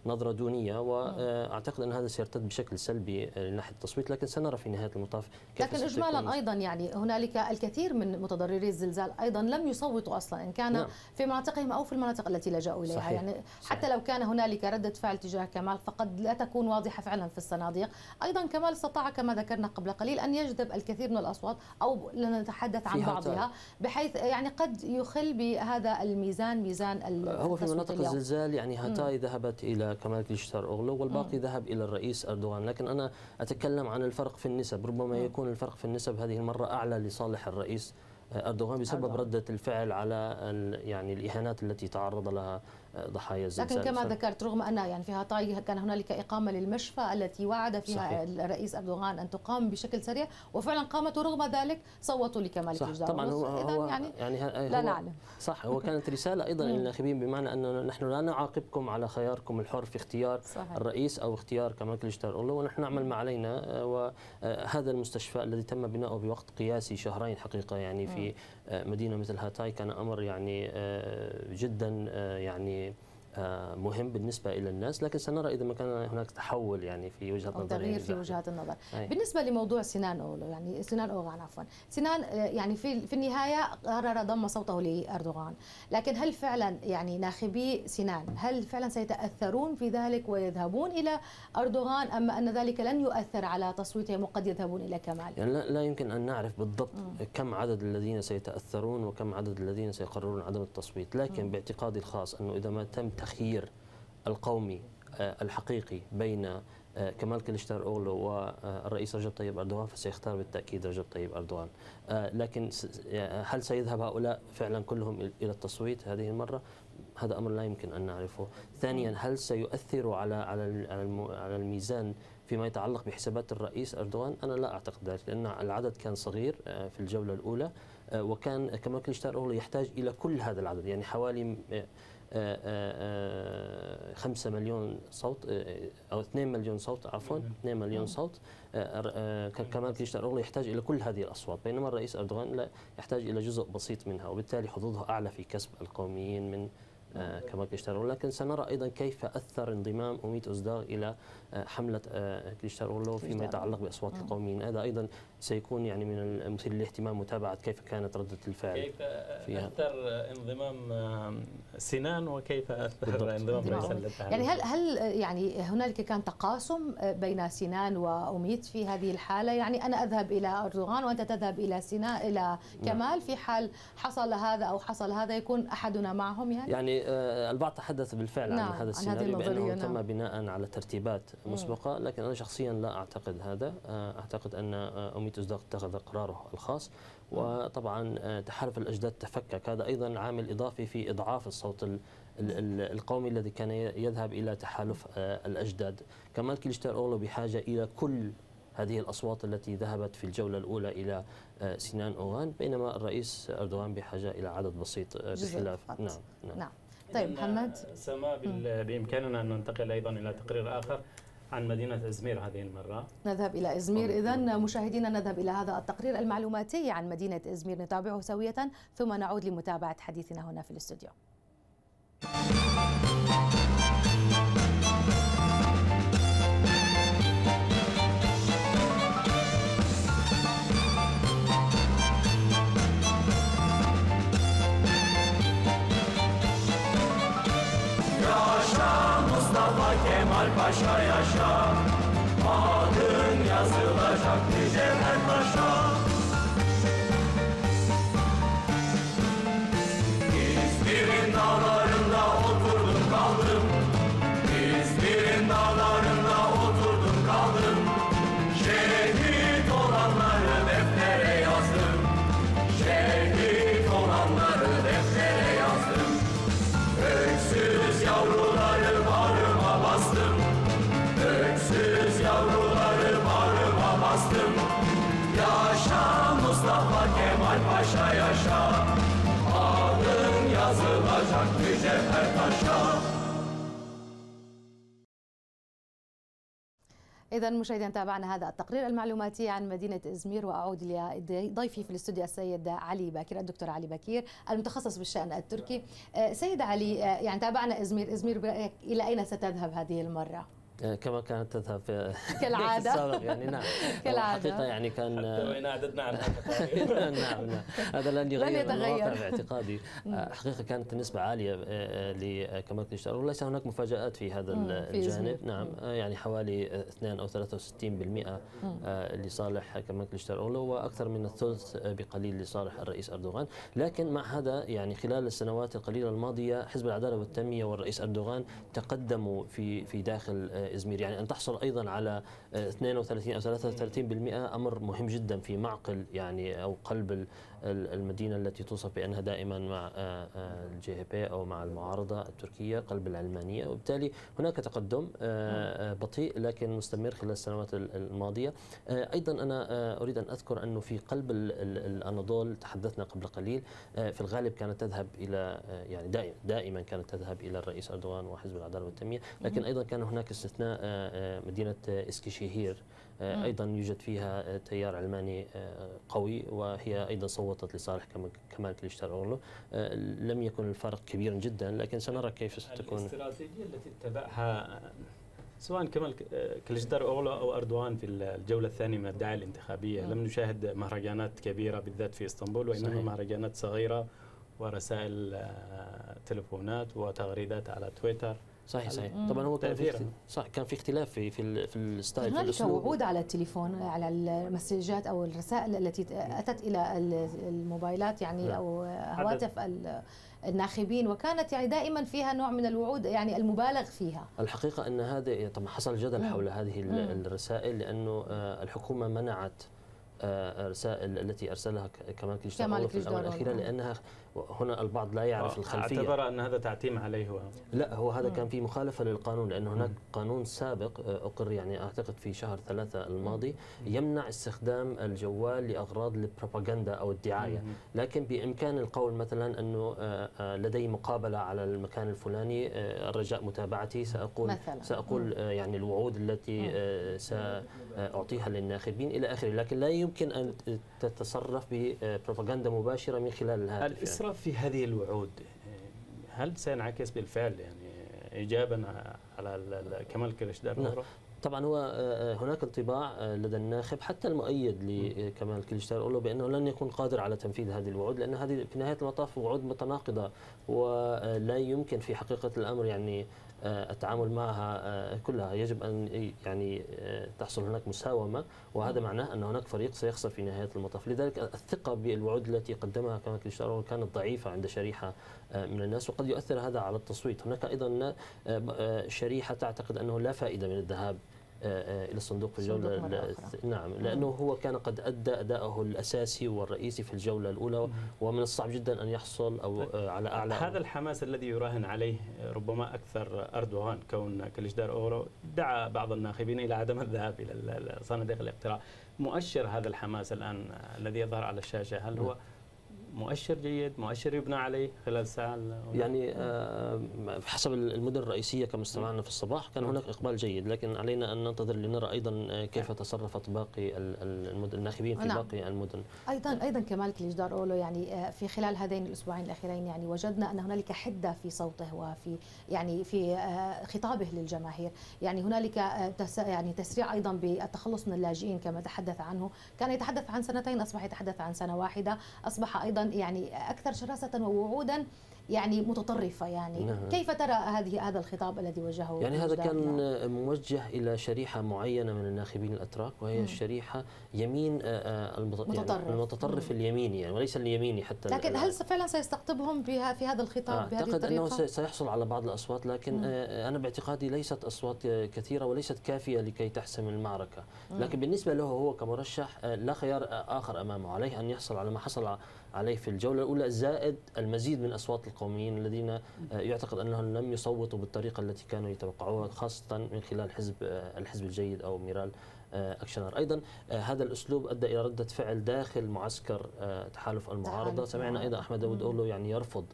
بنظرة دونية واعتقد أن هذا سيرتد بشكل سلبي لناحية التصويت لكن سنرى في نهاية المطاف كيف لكن اجمالا أيضا يعني هنالك الكثير من متضرري الزلزال أيضا لم يصوتوا أصلا إن كان نعم. في مناطقهم أو في المناطق التي لجأوا إليها صحيح. يعني حتى صحيح. لو كان هنالك ردة فعل تجاه كمال فقد لا تكون واضحة فعلا في الصناديق أيضا كمال استطاع كما ذكرنا قبل قليل أن يجذب الكثير من الأصوات أو لنتحدث عن بعضها بحيث يعني قد يخل بهذا الميزان ميزان هو في مناطق اليوم. الزلزال يعني هاتاي ذهبت إلى كمال كليشداروغلو والباقي مم. ذهب إلى الرئيس أردوغان لكن أنا أتكلم عن الفرق في النسب ربما مم. يكون الفرق في النسب هذه المرة أعلى لصالح الرئيس اردوغان بسبب. ردة الفعل على يعني الإهانات التي تعرض لها ضحايا الزلزال لكن كما ذكرت رغم أن يعني في هاتاي كان هنالك إقامة للمشفى التي وعد فيها صحيح. الرئيس أردوغان أن تقام بشكل سريع وفعلا قامت ورغم ذلك صوتوا لكمال كليشدار طبعا هو, هو يعني, يعني هو لا نعلم. صح هو كانت رسالة أيضا للناخبين بمعنى أنه نحن لا نعاقبكم على خياركم الحر في اختيار صحيح. الرئيس أو اختيار كمال كليشدار ونحن نعمل ما علينا وهذا المستشفى الذي تم بناؤه بوقت قياسي شهرين حقيقة يعني في مدينة مثل هاتاي كان أمر يعني جدا يعني آه، مهم بالنسبة إلى الناس لكن سنرى إذا ما كان هناك تحول يعني في وجهة نظر تغيير في وجهات النظر. أي. بالنسبة لموضوع سنان أولو يعني سنان أوغان عفوا. سنان آه، يعني في في النهاية قرر ضم صوته لأردوغان. لكن هل فعلا يعني ناخبي سنان هل فعلا سيتأثرون في ذلك ويذهبون إلى أردوغان أم أن ذلك لن يؤثر على تصويتهم وقد يذهبون إلى كمال؟ يعني لا, لا يمكن أن نعرف بالضبط كم عدد الذين سيتأثرون وكم عدد الذين سيقررون عدم التصويت. لكن مم. باعتقادي الخاص أنه إذا ما تم تخيير القومي آه، الحقيقي بين آه، كمال كليشتار أوغلو والرئيس رجب طيب أردوغان فسيختار بالتأكيد رجب طيب أردوغان. آه، لكن هل سيذهب هؤلاء فعلا كلهم إلى التصويت هذه المرة؟ هذا أمر لا يمكن أن نعرفه. ثانيا هل سيؤثر على على على الم- على الميزان فيما يتعلق بحسابات الرئيس أردوغان؟ أنا لا أعتقد ذلك لأن العدد كان صغير في الجولة الأولى آه، وكان كمال كليتشدار أوغلو يحتاج إلى كل هذا العدد يعني حوالي آه، آه، آه، خمسة مليون صوت أو 2 مليون صوت عفوا 2 مليون صوت. آه، آه، كمال كليتشدار أوغلو يحتاج إلى كل هذه الأصوات بينما الرئيس أردوغان لا يحتاج إلى جزء بسيط منها وبالتالي حظوظه أعلى في كسب القوميين من آه، كمال كليتشدار لكن سنرى أيضا كيف أثر انضمام أوميت أوزداغ إلى آه، حملة آه، كليشتار أوغلو فيما يتعلق بأصوات مم. القوميين هذا أيضا سيكون يعني من المثير للاهتمام متابعة كيف كانت ردة الفعل كيف فيها. أثر انضمام سنان وكيف بالضبط. اثر انضمام رئيس. الاتحاد يعني هل هل يعني هنالك كان تقاسم بين سنان وأميت في هذه الحالة يعني أنا أذهب إلى أردوغان وأنت تذهب إلى سنان إلى كمال في حال حصل هذا أو حصل هذا يكون أحدنا معهم يعني يعني آه، البعض تحدث بالفعل نعم، عن هذا السيناريو النظرية، بأنه تم نعم. بناء على ترتيبات. مسبقة لكن أنا شخصيا لا أعتقد هذا. آه، أعتقد أن آه، أميت أزداق اتخذ قراره الخاص. وطبعا آه، تحالف الأجداد تفكك. هذا أيضا عامل إضافي في إضعاف الصوت ال- ال- ال- القومي الذي كان يذهب إلى تحالف الأجداد. كمال كليشتار أوغلو بحاجة إلى كل هذه الأصوات التي ذهبت في الجولة الأولى إلى سنان أوغان بينما الرئيس أردوغان بحاجة إلى عدد بسيط بخلاف. نعم نعم. نعم. طيب محمد؟ سما بال- بإمكاننا أن ننتقل أيضا إلى تقرير آخر. عن مدينة إزمير هذه المرة. نذهب إلى إزمير. إذا مشاهدينا نذهب إلى هذا التقرير المعلوماتي عن مدينة إزمير. نتابعه سوية ثم نعود لمتابعة حديثنا هنا في الاستوديو. Mustafa Kemal Paşa yaşa. Adın yazılacak mücevher taşa Yaşa Adın yazılacak taşa إذا مشاهدينا تابعنا هذا التقرير المعلوماتي عن مدينة إزمير وأعود لضيفي في الاستوديو السيد علي باكر الدكتور علي باكير المتخصص بالشأن التركي آه، سيد علي آه، يعني تابعنا إزمير إزمير إلى أين ستذهب هذه المرة؟ آه، كما كانت تذهب في <laughs> كالعادة. <laughs> في السابق يعني نعم. <laughs> كالعادة. الحقيقة يعني كان حتى وإن عددنا عنها نعم نعم. هذا لن يغير من يتغير. الواقع باعتقادي. آه، حقيقة كانت النسبة عالية آه، لكمال كليشتار وليس هناك مفاجآت في هذا الجانب. نعم. آه، يعني حوالي آه، 2 أو 63% آه، لصالح كمال أوغلو وأكثر من الثلث آه، بقليل لصالح الرئيس أردوغان. لكن مع هذا يعني خلال السنوات القليلة الماضية حزب العدالة والتنمية والرئيس أردوغان تقدموا في في داخل آه، إزمير. يعني أن تحصل أيضا على آه، 32 أو 33% أمر مهم جدا في معقل يعني أو قلب المدينة التي توصف بأنها دائما مع آه، آه، الجي بي أو مع المعارضة التركية قلب العلمانية. وبالتالي هناك تقدم آه، بطيء لكن مستمر خلال السنوات ال- الماضية. أيضا أنا أريد أن أذكر أنه في قلب ال- ال- الأناضول تحدثنا قبل قليل في الغالب كانت تذهب إلى يعني دائما دائما كانت تذهب إلى الرئيس أردوغان وحزب العدالة والتنمية. لكن أيضا كان هناك استثناء مدينة إسكيشيهير. مم. أيضا يوجد فيها آه، تيار علماني آه، قوي وهي أيضا صوتت لصالح كم- كمال كليتشدار أوغلو. آه، لم يكن الفرق كبيرا جدا لكن سنرى كيف ستكون. الاستراتيجية التي اتبعها سواء كمال كليتشدار اوغلو أو اردوغان في الجولة الثانية من الدعايه الانتخابية. لم نشاهد مهرجانات كبيرة بالذات في إسطنبول وإنما. مهرجانات صغيرة ورسائل تلفونات وتغريدات على تويتر. صحيح صحيح مم. طبعا هو كان في صح كان في اختلاف في في, ال- في الستايل في هنالك الأسلوب وعود على التليفون على المسجات أو الرسائل التي أتت إلى الموبايلات يعني نعم. أو هواتف ال- الناخبين وكانت يعني دائما فيها نوع من الوعود يعني المبالغ فيها الحقيقة أن هذا طبعا حصل جدل. حول هذه. الرسائل لأنه آه، الحكومة منعت آه، الرسائل التي أرسلها ك- كمال أولو في الأخيرة أولو. لأنها هنا البعض لا يعرف الخلفية. اعتبر أن هذا تعتيم عليه هو لا هو هذا مم. كان في مخالفة للقانون لأن هناك قانون سابق آه، أقر يعني أعتقد في شهر ثلاثة الماضي يمنع استخدام الجوال لأغراض البروباغندا أو الدعاية. لكن بإمكان القول مثلا أنه آه، آه، لدي مقابلة على المكان الفلاني آه، الرجاء متابعتي سأقول مثلا. سأقول آه، يعني الوعود التي مم. آه، سأعطيها للناخبين إلى آخره. لكن لا يمكن أن تتصرف ببروباغندا مباشرة من خلال الهاتف الاسراف في هذه الوعود هل سينعكس بالفعل يعني ايجابا على ال- ال- كمال كليشدار نعم. طبعا هو آه، هناك انطباع آه، لدى الناخب حتى المؤيد لكمال كليشتار أولو بأنه لن يكون قادر على تنفيذ هذه الوعود لأن هذه في نهاية المطاف وعود متناقضة ولا يمكن في حقيقة الأمر يعني آه، التعامل معها آه، كلها. يجب أن يعني آه، تحصل هناك مساومة وهذا معناه أن هناك فريق سيخسر في نهاية المطاف. لذلك الثقة بالوعود التي قدمها كليشتار أولو كانت ضعيفة عند شريحة آه، من الناس وقد يؤثر هذا على التصويت. هناك أيضا آه، آه، شريحة تعتقد أنه لا فائدة من الذهاب آه، إلى الصندوق في الجولة الصندوق مرة. نعم لأنه هو كان قد أدى أداءه الأساسي والرئيسي في الجولة الأولى ومن الصعب جدا أن يحصل أو آه، على أعلى هذا الحماس الذي يراهن عليه ربما أكثر أردوغان كون كليشدار أورو دعا بعض الناخبين إلى عدم الذهاب إلى ال- ال- صناديق الاقتراع. مؤشر هذا الحماس الآن الذي يظهر على الشاشة هل هو مؤشر جيد مؤشر يبنى عليه خلال ال- يعني آه، حسب المدن الرئيسية كما استمعنا في الصباح كان هناك إقبال جيد لكن علينا أن ننتظر لنرى أيضا آه، كيف تصرفت باقي ال- ال- المدن الناخبين في نعم. باقي المدن. أيضا أيضا كمال كليجدار أولو يعني آه، في خلال هذين الأسبوعين الأخيرين يعني وجدنا أن هنالك حدة في صوته وفي يعني في آه، خطابه للجماهير. يعني هنالك يعني تسريع أيضا بالتخلص من اللاجئين كما تحدث عنه. كان يتحدث عن سنتين أصبح يتحدث عن سنة واحدة أصبح أيضا يعني أكثر شراسة ووعودا يعني متطرفة يعني نعم. كيف ترى هذه هذا الخطاب الذي وجهه يعني هذا كان؟ آه، موجه إلى شريحة معينة من الناخبين الأتراك وهي مم. الشريحة يمين آه، آه، المت- متطرف. يعني المتطرف مم. اليميني يعني وليس اليميني حتى لكن هل فعلا سيستقطبهم بها في هذا الخطاب بهذه أعتقد أنه سيحصل على بعض الأصوات لكن مم. آه، أنا باعتقادي ليست أصوات آه، كثيرة وليست كافية لكي تحسم المعركة مم. لكن بالنسبة له هو كمرشح آه، لا خيار آه، آخر أمامه عليه أن يحصل على ما حصل عليه في الجولة الأولى زائد المزيد من أصوات القوميين الذين آه، يعتقد أنهم لم يصوتوا بالطريقة التي كانوا يتوقعوها خاصة من خلال حزب آه، الحزب الجيد أو ميرال آه، أكشنر أيضا آه، هذا الأسلوب أدى إلى ردة فعل داخل معسكر تحالف المعارضة تحالف سمعنا المعارضة. أيضا أحمد داود مم. اولو يعني يرفض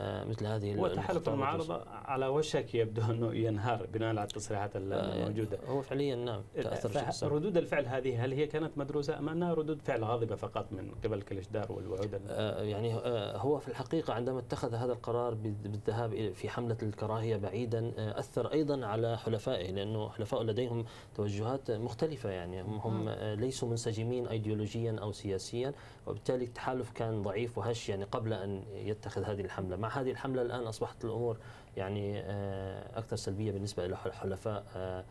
مثل هذه هو تحالف الخطابات. المعارضة على وشك يبدو أنه ينهار بناء على التصريحات آه، الموجودة هو فعليا نعم تأثر شخصيا ردود الفعل هذه هل هي كانت مدروسة أم أنها ردود فعل غاضبة فقط من قبل كليشدار والوعود ال- آه، يعني آه، هو في الحقيقة عندما اتخذ هذا القرار بال- بالذهاب في حملة الكراهية بعيدا آه، أثر أيضا على حلفائه لأنه حلفائه لديهم توجهات مختلفة يعني هم, هم آه، ليسوا منسجمين أيديولوجيا أو سياسيا وبالتالي التحالف كان ضعيف وهش يعني قبل أن يتخذ هذه الحملة. مع هذه الحملة الآن أصبحت الأمور يعني آه، أكثر سلبية بالنسبة إلى حل- حلفاء آه،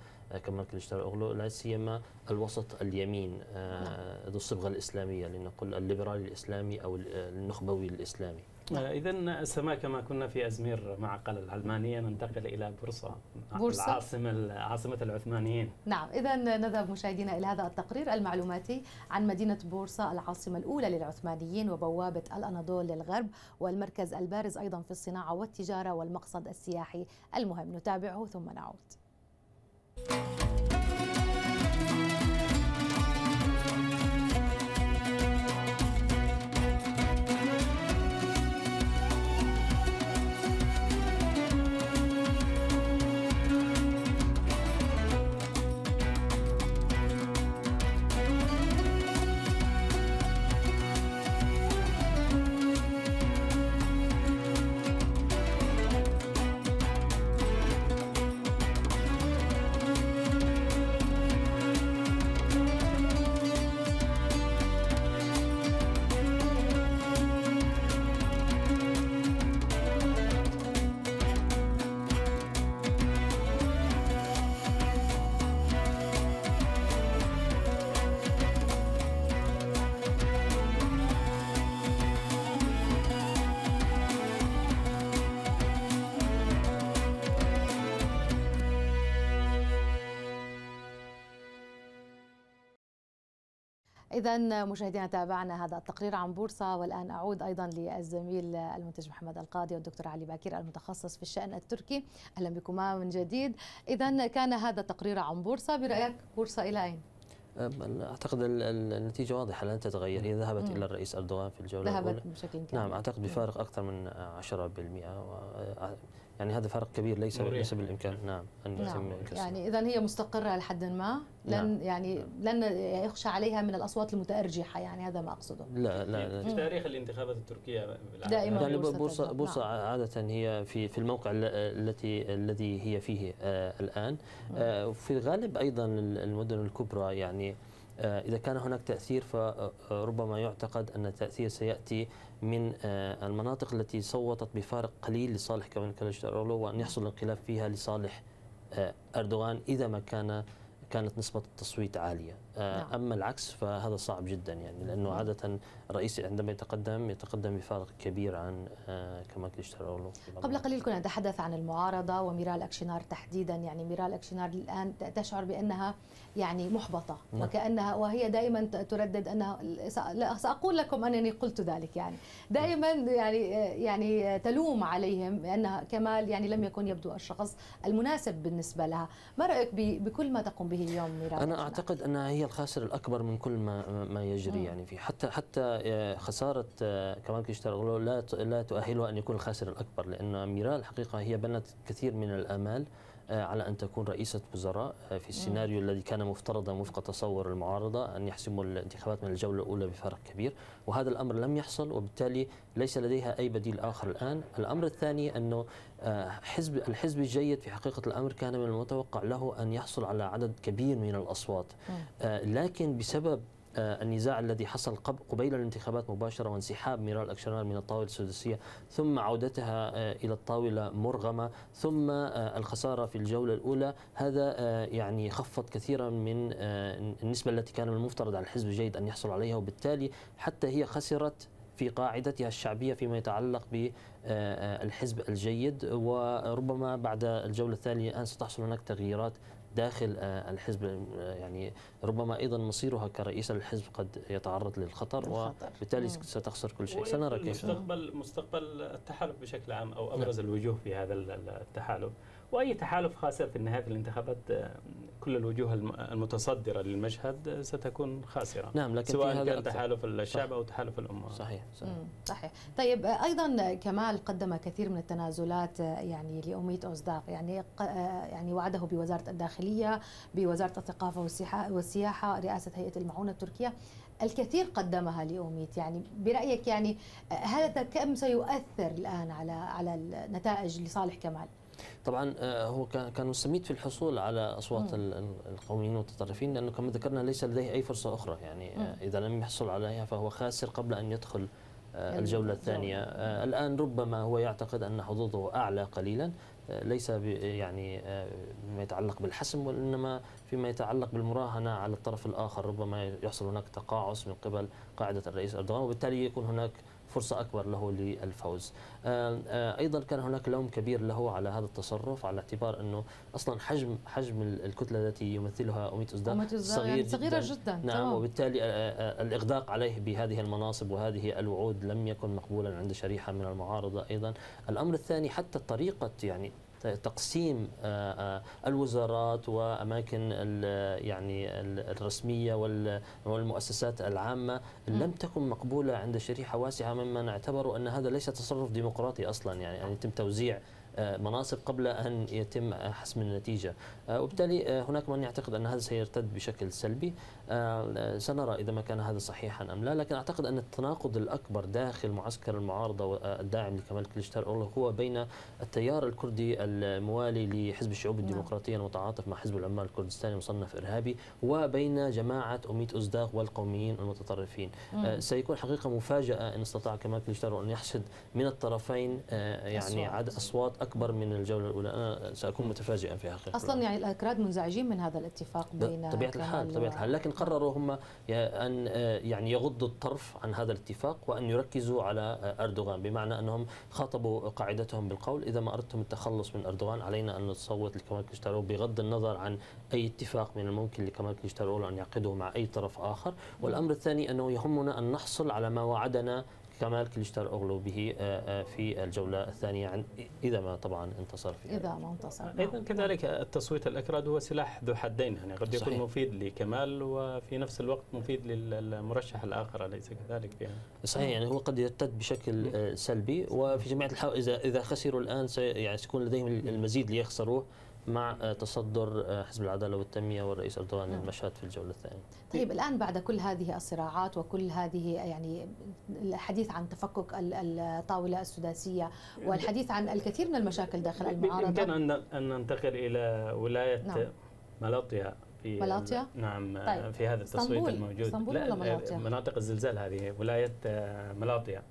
كمال كليشتار أوغلو لا سيما الوسط اليمين آه، ذو الصبغة الإسلامية لنقول الليبرالي الإسلامي أو ال- النخبوي الإسلامي. اذا سما كما كنا في أزمير معقل. العلمانيه ننتقل إلى بورصة. بورصة. العاصمة عاصمة العثمانيين. نعم إذا نذهب مشاهدينا إلى هذا التقرير. المعلوماتي عن مدينة بورصة العاصمة الأولى للعثمانيين وبوابة الأناضول للغرب والمركز البارز أيضا في الصناعة والتجارة والمقصد السياحي المهم. نتابعه ثم نعود. إذا مشاهدينا تابعنا هذا التقرير عن بورصة والآن أعود أيضا للزميل المنتج محمد القاضي والدكتور علي باكير المتخصص في الشأن التركي. أهلا بكما من جديد. إذا كان هذا التقرير عن بورصة. برأيك بورصة إلى أين؟ أعتقد ال- ال- النتيجة واضحة لن تتغير. هي ذهبت مم. إلى الرئيس أردوغان في الجولة ذهبت الأولى. بشكل كامل نعم أعتقد بفارق أكثر من 10% و- يعني هذا فرق كبير ليس مريح. ليس بالإمكان نعم أن نعم يتم كسره يعني إذا هي مستقرة لحد ما لن نعم. يعني لن يخشى عليها من الأصوات المتأرجحة يعني هذا ما أقصده لا لا, في لا. تاريخ الانتخابات التركية بالعادة. دائما يعني تذهب. بورصة نعم. عادة هي في في الموقع ال- التي الذي هي فيه آه، الآن آه، في الغالب أيضا المدن الكبرى يعني إذا كان هناك تأثير فربما يعتقد أن التأثير سيأتي من آه، المناطق التي صوتت بفارق قليل لصالح كمان كلاشتارولو وأن يحصل الانقلاب فيها لصالح آه، أردوغان إذا ما كان كانت نسبة التصويت عالية آه، نعم. أما العكس فهذا صعب جدا يعني لأنه نعم. عادة الرئيس عندما يتقدم يتقدم بفارق كبير عن آه، في بعض قبل قليل كنا نتحدث عن المعارضة وميرال أكشنار تحديدا يعني ميرال أكشنار الآن تشعر بأنها يعني محبطة نعم. وكأنها وهي دائما تردد أنها سأقول لكم أنني قلت ذلك يعني دائما يعني يعني تلوم عليهم بأن كمال يعني لم يكن يبدو الشخص المناسب بالنسبة لها ما رأيك بكل ما تقوم به اليوم ميرال أنا أكشنار؟ أعتقد أنها هي الخاسر الأكبر من كل ما ما يجري مم. يعني في حتى حتى خسارة آه، كمال كليتشدار أوغلو لا لا تؤهلها أن يكون الخاسر الأكبر لأن ميرال الحقيقة هي بنت كثير من الآمال آه، على أن تكون رئيسة وزراء آه، في السيناريو الذي كان مفترضا وفق تصور المعارضة أن يحسموا الانتخابات من الجولة الأولى بفارق كبير. وهذا الأمر لم يحصل وبالتالي ليس لديها أي بديل آخر الآن. الأمر الثاني آه، حزب الحزب الجيد في حقيقة الأمر كان من المتوقع له أن يحصل على عدد كبير من الأصوات. آه، لكن بسبب النزاع الذي حصل قب- قبيل الانتخابات مباشرة وانسحاب ميرال أكشنار من الطاولة السداسية ثم عودتها آه، إلى الطاولة مرغمة ثم آه، الخسارة في الجولة الأولى. هذا آه، يعني خفض كثيرا من آه، النسبة التي كان من المفترض على الحزب الجيد أن يحصل عليها وبالتالي حتى هي خسرت في قاعدتها الشعبية فيما يتعلق بالحزب الجيد. وربما بعد الجولة الثانية الآن ستحصل هناك تغييرات داخل آه، الحزب آه، يعني ربما أيضا مصيرها كرئيسه للحزب قد يتعرض للخطر. وبالتالي. ستخسر كل شيء سنرى كيف مستقبل مستقبل التحالف بشكل عام أو أبرز الوجوه في هذا ال- ال- التحالف وأي تحالف خاسر في نهاية الانتخابات آه، كل الوجوه الم- المتصدرة للمشهد آه، ستكون خاسرة. نعم لكن في سواء كان أكثر. تحالف الشعب أو تحالف الأمة. صحيح صحيح. صحيح. طيب آه، أيضا كمال قدم كثير من التنازلات يعني لاميت اوزداق يعني ق- يعني وعده بوزارة الداخلية بوزارة الثقافة والسياحة رئاسة هيئة المعونة التركية. الكثير قدمها لأوميت يعني برأيك يعني هذا كم سيؤثر الآن على على النتائج لصالح كمال؟ طبعا آه، هو كان مستميت في الحصول على أصوات مم. ال- ال- القوميين والمتطرفين لأنه كما ذكرنا ليس لديه أي فرصة أخرى يعني آه، إذا لم يحصل عليها فهو خاسر قبل أن يدخل آه، الجولة. الجولة الثانية آه، الآن ربما هو يعتقد أن حظوظه أعلى قليلا ليس يعني بما يتعلق بالحسم وإنما فيما يتعلق بالمراهنة على الطرف الآخر ربما يحصل هناك تقاعس من قبل قاعدة الرئيس أردوغان وبالتالي يكون هناك فرصة أكبر له للفوز. آه، آه، أيضا كان هناك لوم كبير له على هذا التصرف على اعتبار أنه أصلا حجم حجم الكتلة التي يمثلها أوميت أوميت أوزداق يعني صغيرة جداً، نعم تمام. وبالتالي آه، الإغداق عليه بهذه المناصب وهذه الوعود لم يكن مقبولا عند شريحة من المعارضة أيضا. الأمر الثاني حتى طريقة يعني تقسيم آه، آه، الوزارات وأماكن يعني ال- الرسمية وال- والمؤسسات العامة. لم تكن مقبولة عند شريحة واسعة ممن اعتبروا أن هذا ليس تصرف ديمقراطي أصلا يعني أن يتم توزيع مناصب قبل أن يتم آه، حسم النتيجة آه، وبالتالي آه، هناك من يعتقد أن هذا سيرتد بشكل سلبي آه، آه، سنرى إذا ما كان هذا صحيحا أم لا لكن أعتقد أن التناقض الأكبر داخل معسكر المعارضة والداعم لكمال كليشتار هو بين التيار الكردي الموالي لحزب الشعوب الديمقراطية المتعاطف مع حزب العمال الكردستاني مصنف إرهابي وبين جماعة أميت ازداق والقوميين المتطرفين مم. آه، سيكون حقيقة مفاجأة إن استطاع كمال كليشتار أن يحشد من الطرفين آه، يعني أصوات. عدد أصوات أكبر من الجولة الأولى. أنا سأكون متفاجئا في حقيقه أصلا يعني الأكراد منزعجين من هذا الاتفاق بين بطبيعه الحال بطبيعه الحال. لكن قرروا هم أن يعني يغضوا الطرف عن هذا الاتفاق وأن يركزوا على أردوغان. بمعنى أنهم خاطبوا قاعدتهم بالقول إذا ما أردتم التخلص من أردوغان علينا أن نصوت لكمال كليشتارولو بغض النظر عن أي اتفاق من الممكن لكمال كليشتارولو ان يعقده مع أي طرف آخر. والأمر الثاني أنه يهمنا أن نحصل على ما وعدنا كمال كليشتار أغلو به في الجولة الثانية عن إذا ما طبعا انتصر في إذا ما انتصر. أيضا كذلك التصويت الأكراد هو سلاح ذو حدين يعني قد يكون صحيح. مفيد لكمال وفي نفس الوقت مفيد للمرشح الآخر أليس كذلك؟ يعني صحيح يعني هو قد يرتد بشكل سلبي وفي جميع الحال إذا إذا خسروا الآن يعني سيكون لديهم المزيد ليخسروه. مع تصدر حزب العدالة والتنمية والرئيس أردوغان للمشهد في الجولة الثانية. طيب الآن بعد كل هذه الصراعات وكل هذه يعني الحديث عن تفكك الطاولة السداسية والحديث عن الكثير من المشاكل داخل المعارضة بامكان أن ننتقل إلى ولاية نعم. ملاطيا في ملاطيا؟ نعم طيب. في هذا التصويت إسطنبول. الموجود إسطنبول ولا ملاطيا؟ مناطق الزلزال هذه ولاية ملاطيا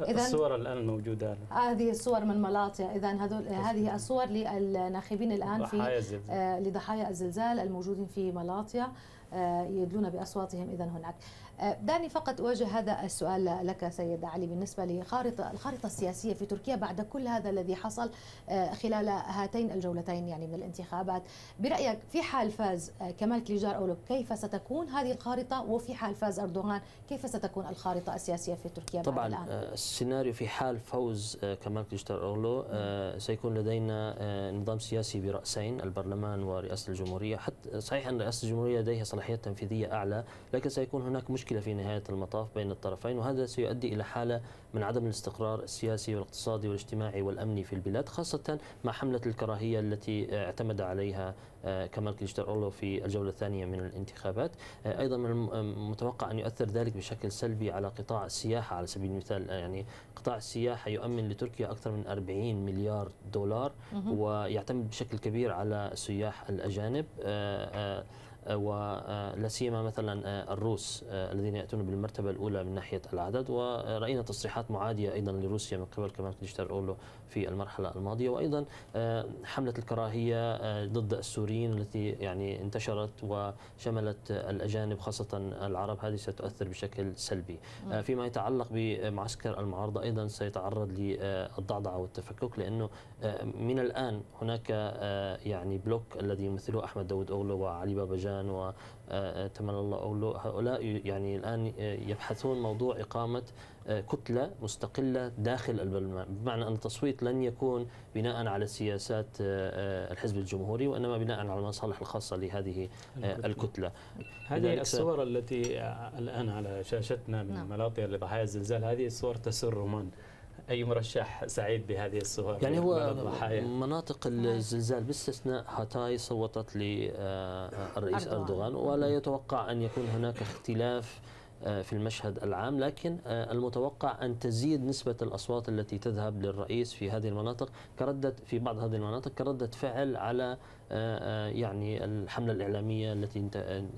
الصور الآن الموجوده هذه الصور من ملاطيا اذا هذول هذه الصور للناخبين الآن في الزلزال. لضحايا الزلزال الموجودين في ملاطيا يدلون بأصواتهم اذا هناك. دعني فقط اوجه هذا السؤال لك سيد علي بالنسبة لخارطه الخارطة السياسية في تركيا بعد كل هذا الذي حصل خلال هاتين الجولتين يعني من الانتخابات برأيك في حال فاز كمال كليجار اولو كيف ستكون هذه الخارطة وفي حال فاز أردوغان كيف ستكون الخارطة السياسية في تركيا طبعا الآن؟ السيناريو في حال فوز كمال كليجار أولو سيكون لدينا نظام سياسي برأسين البرلمان ورئاسة الجمهورية حتى صحيح أن رئاسة الجمهورية لديها صلاحيات تنفيذية أعلى لكن سيكون هناك مشكلة مشكلة في نهاية المطاف بين الطرفين وهذا سيؤدي إلى حالة من عدم الاستقرار السياسي والاقتصادي والاجتماعي والأمني في البلاد خاصة مع حملة الكراهية التي اعتمد عليها كمال كليشتارولو في الجولة الثانية من الانتخابات. أيضا من المتوقع أن يؤثر ذلك بشكل سلبي على قطاع السياحة على سبيل المثال يعني قطاع السياحة يؤمن لتركيا أكثر من 40 مليار دولار ويعتمد بشكل كبير على السياح الأجانب. ولا سيما مثلا الروس الذين يأتون بالمرتبة الأولى من ناحية العدد. ورأينا تصريحات معادية أيضا لروسيا من قبل كمال كليشتار أولو. في المرحلة الماضية. وأيضا حملة الكراهية ضد السوريين التي يعني انتشرت وشملت الأجانب خاصة العرب. هذه ستؤثر بشكل سلبي. فيما يتعلق بمعسكر المعارضة أيضا سيتعرض للضعضعه والتفكك لأنه من الآن هناك يعني بلوك الذي يمثله أحمد داود اوغلو وعلي بابا جان وتمنى الله أولو. هؤلاء يعني الآن يبحثون موضوع إقامة كتلة مستقلة داخل البرلمان. بمعنى أن التصويت لن يكون بناء على سياسات الحزب الجمهوري وإنما بناء على المصالح الخاصة لهذه الكتلة. هذه الصور التي الآن على شاشتنا من نعم. ملاطيا لضحايا الزلزال هذه الصور تسر من أي مرشح سعيد بهذه الصور؟ يعني هو مناطق الزلزال باستثناء هاتاي صوتت للرئيس أردوغان. ولا يتوقع أن يكون هناك اختلاف في المشهد العام لكن المتوقع أن تزيد نسبة الأصوات التي تذهب للرئيس في هذه المناطق. كردة في بعض هذه المناطق كردة فعل على يعني الحملة الإعلامية التي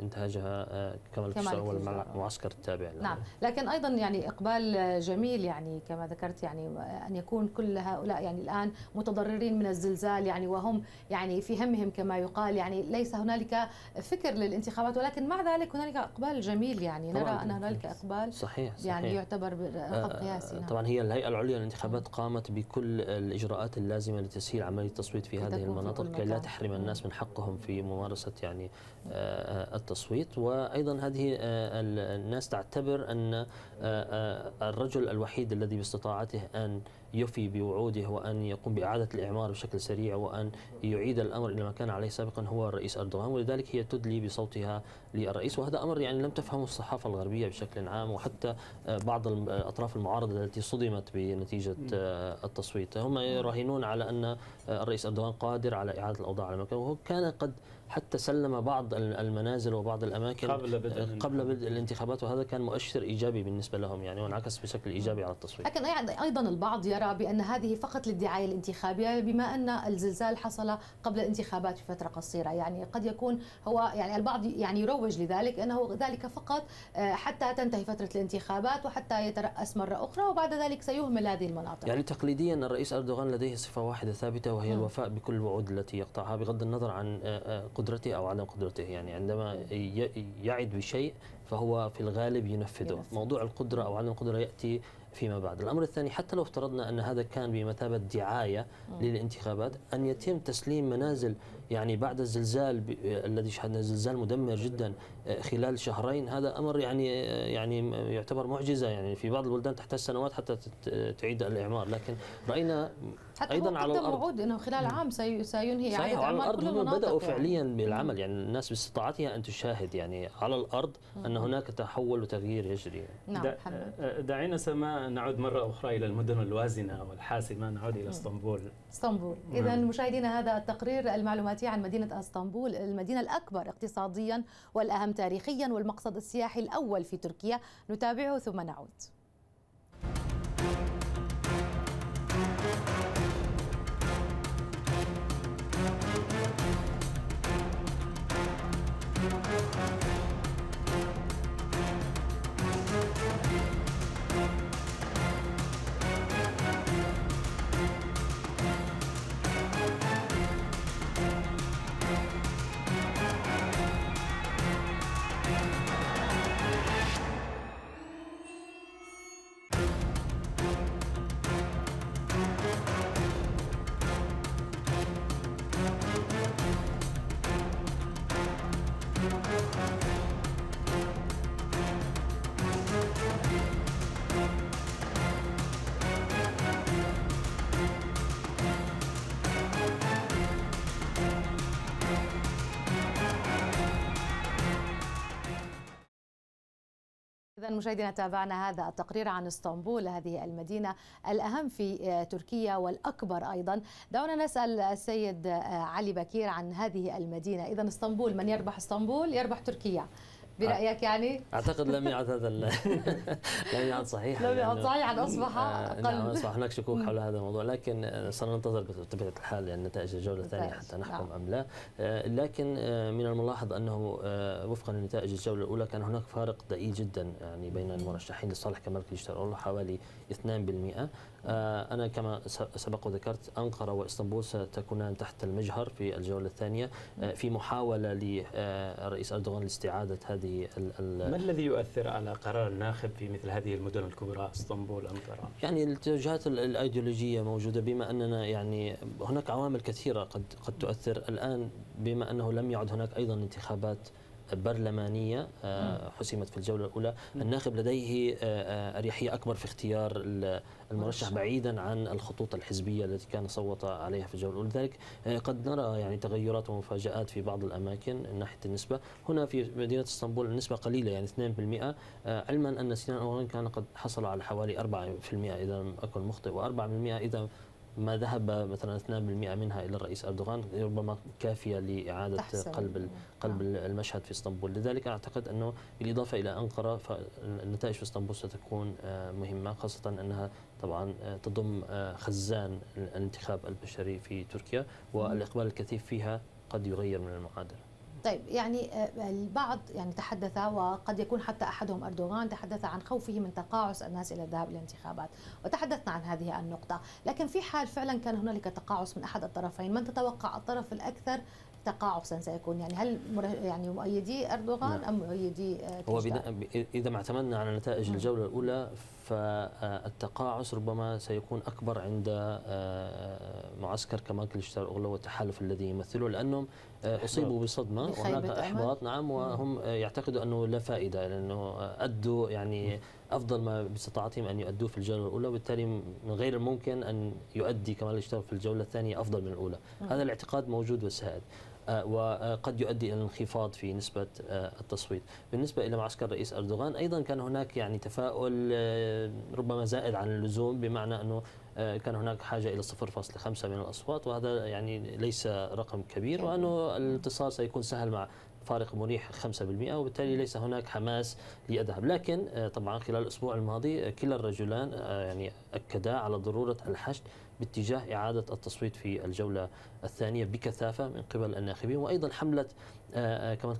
انتهجها كمال كشتر والمعسكر التابع نعم. لكن أيضا يعني إقبال جميل يعني كما ذكرت يعني أن يكون كل هؤلاء يعني الآن متضررين من الزلزال يعني وهم يعني في همهم كما يقال يعني ليس هنالك فكر للانتخابات ولكن مع ذلك هنالك إقبال جميل يعني. نرى أن هنالك إقبال صحيح, صحيح. يعني يعتبر رقم قياسي. نعم. طبعا هي الهيئة العليا للانتخابات قامت بكل الإجراءات اللازمة لتسهيل عملية التصويت في هذه المناطق كي لا تحرم الناس من حقهم في ممارسة يعني التصويت. وأيضا هذه الناس تعتبر أن الرجل الوحيد الذي باستطاعته أن يفي بوعوده وأن يقوم بإعادة الإعمار بشكل سريع وأن يعيد الأمر إلى ما كان عليه سابقا هو الرئيس أردوغان. ولذلك هي تدلي بصوتها للرئيس. وهذا أمر يعني لم تفهمه الصحافة الغربية بشكل عام وحتى بعض الأطراف المعارضة التي صدمت بنتيجة التصويت. هم يراهنون على أن الرئيس أردوغان قادر على إعادة الأوضاع على مكان وهو كان قد حتى سلم بعض ال- المنازل وبعض الأماكن قبل بدء آه، قبل بدء الانتخابات وهذا كان مؤشر إيجابي بالنسبة لهم يعني وانعكس بشكل إيجابي على التصويت. لكن أيضا- أيضا البعض يرى بأن هذه فقط للدعاية الانتخابية بما أن الزلزال حصل قبل الانتخابات بفتره قصيرة. يعني قد يكون هو يعني البعض يعني يروج لذلك أنه ذلك فقط آه، حتى تنتهي فترة الانتخابات وحتى يترأس مرة أخرى وبعد ذلك سيهمل هذه المناطق. يعني تقليديا الرئيس أردوغان لديه صفة واحدة ثابتة وهي مم. الوفاء بكل الوعود التي يقطعها بغض النظر عن آه، قدرته أو عدم قدرته. يعني عندما يعد بشيء فهو في الغالب ينفذه. ينفذ. موضوع القدرة أو عدم القدرة يأتي فيما بعد. الأمر الثاني حتى لو افترضنا أن هذا كان بمثابة دعاية للانتخابات أن يتم تسليم منازل يعني بعد الزلزال ب- آه، الذي شهدنا زلزال مدمر جدا آه، خلال شهرين هذا أمر يعني آه، يعني يعتبر معجزة. يعني في بعض البلدان تحتاج سنوات حتى تت- تعيد الإعمار. لكن رأينا حتى أيضا هو على الأرض. وعود إنه خلال عام سي- سينهي صحيح وعلى الأرض كل هم المناطق بدأوا يعني. فعليا بالعمل يعني الناس باستطاعتها أن تشاهد يعني على الأرض أن هناك تحول وتغيير يجري. نعم دا- محمد دعينا سما نعود مرة أخرى إلى المدن الوازنة والحاسمة نعود إلى اسطنبول. اسطنبول. اذا مشاهدينا هذا التقرير المعلوماتي عن مدينة اسطنبول المدينة الأكبر اقتصاديا والأهم تاريخيا والمقصد السياحي الأول في تركيا. نتابعه ثم نعود. مشاهدينا تابعنا هذا التقرير عن اسطنبول هذه المدينة الأهم في آه، تركيا والأكبر أيضا. دعونا نسأل السيد آه، علي بكير عن هذه المدينة. إذا اسطنبول من يربح اسطنبول؟ يربح تركيا. برأيك يعني؟ أعتقد لم يعد هذا <laughs> لم يعد صحيح لم يعد لأنه- صحيح أن أصبح آه، أقل. نعم أصبح هناك شكوك حول هذا الموضوع لكن آه، سننتظر بطبيعة الحال يعني نتائج الجوله الثانية حتى نحكم نعم. أم لا. آه، لكن من الملاحظ أنه وفقا لنتائج الجولة الأولى كان هناك فارق ضئيل جدا يعني بين المرشحين لصالح كمال كليشتاروغلو حوالي 2% آه، أنا كما سبق وذكرت أنقرة وإسطنبول ستكونان تحت المجهر في الجولة الثانية آه، في محاولة للرئيس أردوغان لاستعادة هذه ال- ال- ما الذي يؤثر على قرار الناخب في مثل هذه المدن الكبرى إسطنبول أنقرة؟ يعني الاتجاهات ال- الأيديولوجية موجودة بما أننا يعني هناك عوامل كثيرة قد قد تؤثر. الآن بما أنه لم يعد هناك أيضا انتخابات برلمانيه آه، حسمت في الجولة الأولى. الناخب لديه آه، آه، أريحية أكبر في اختيار ال- المرشح بعيدا عن الخطوط الحزبية التي كان صوت عليها في الجولة الأولى. لذلك قد نرى يعني تغيرات ومفاجآت في بعض الأماكن من ناحية النسبة. هنا في مدينة إسطنبول النسبة قليلة يعني 2% آه، علما أن سنان اوغان كان قد حصل على حوالي 4% إذا لم أكن مخطئ و4% إذا ما ذهب مثلا 2% منها إلى الرئيس أردوغان ربما كافية لإعادة تحسن. قلب قلب المشهد في إسطنبول. لذلك أعتقد أنه بالإضافة إلى أنقرة فالنتائج في إسطنبول ستكون آه، مهمة خاصة أنها طبعا آه، تضم آه، خزان الانتخاب البشري في تركيا والإقبال الكثيف فيها قد يغير من المعادلة. طيب يعني آه، البعض يعني تحدث وقد يكون حتى أحدهم أردوغان تحدث عن خوفه من تقاعس الناس إلى الذهاب إلى الانتخابات وتحدثنا عن هذه النقطة لكن في حال فعلا كان هنالك تقاعس من أحد الطرفين من تتوقع الطرف الأكثر تقاعسا سيكون يعني هل يعني مؤيدي أردوغان نعم. أم مؤيدي آه، هو إذا ما اعتمدنا على نتائج مم. الجولة الأولى فالتقاعس ربما سيكون أكبر عند آه، معسكر كمال كليشتاروغلو والتحالف الذي يمثله لأنهم أصيبوا بصدمة وهناك. إحباط نعم وهم آه، يعتقدوا أنه لا فائدة لأنه آه، أدوا يعني أفضل ما باستطاعتهم أن يؤدوه في الجولة الأولى وبالتالي من غير الممكن أن يؤدي كمال كليشتاروغلو في الجولة الثانية أفضل من الأولى هذا الاعتقاد موجود وسائد آه، وقد يؤدي إلى انخفاض في نسبة آه، التصويت. بالنسبة إلى معسكر الرئيس أردوغان أيضا كان هناك يعني تفاؤل آه، ربما زائد عن اللزوم بمعنى أنه آه، كان هناك حاجة إلى 0.5 من الأصوات وهذا يعني ليس رقم كبير وأنه الانتصار سيكون سهل مع فارق مريح 5% وبالتالي ليس هناك حماس للذهاب لكن آه، طبعا خلال الأسبوع الماضي آه، كلا الرجلان آه، يعني أكدا على ضرورة الحشد باتجاه إعادة التصويت في الجولة الثانية بكثافة من قبل الناخبين. آه، آه، كما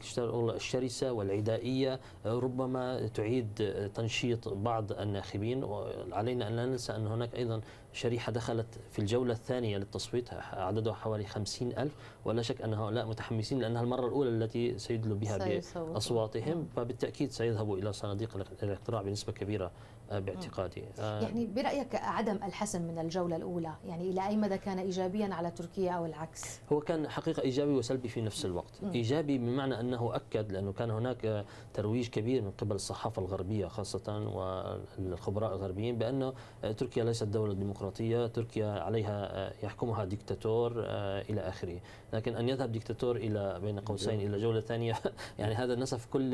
والعدائية آه، ربما تعيد آه، تنشيط بعض الناخبين. وعلينا أن لا ننسى أن هناك أيضا شريحة دخلت في الجولة الثانية للتصويت عددها حوالي 50 ألف ولا شك أن هؤلاء متحمسين لأنها المرة الأولى التي سيدلوا بها سيصوتون. بأصواتهم فبالتأكيد سيذهبوا إلى صناديق الاقتراع بنسبة كبيرة آه، باعتقادي. آه، يعني برأيك عدم الحسم من الجولة الأولى يعني إلى أي مدى كان إيجابيا على تركيا أو العكس؟ هو كان حقيقة إيجابي وسلبي في نفس الوقت. إيجابي بمعنى أنه أكد لأنه كان هناك آه، ترويج كبير من قبل الصحافة الغربية خاصة والخبراء الغربيين بأنه آه، تركيا ليست دولة ديمقراطية تركيا عليها آه، يحكمها ديكتاتور آه، إلى آخره. لكن أن يذهب ديكتاتور إلى بين قوسين إلى جولة ثانية <laughs> يعني هذا نسف كل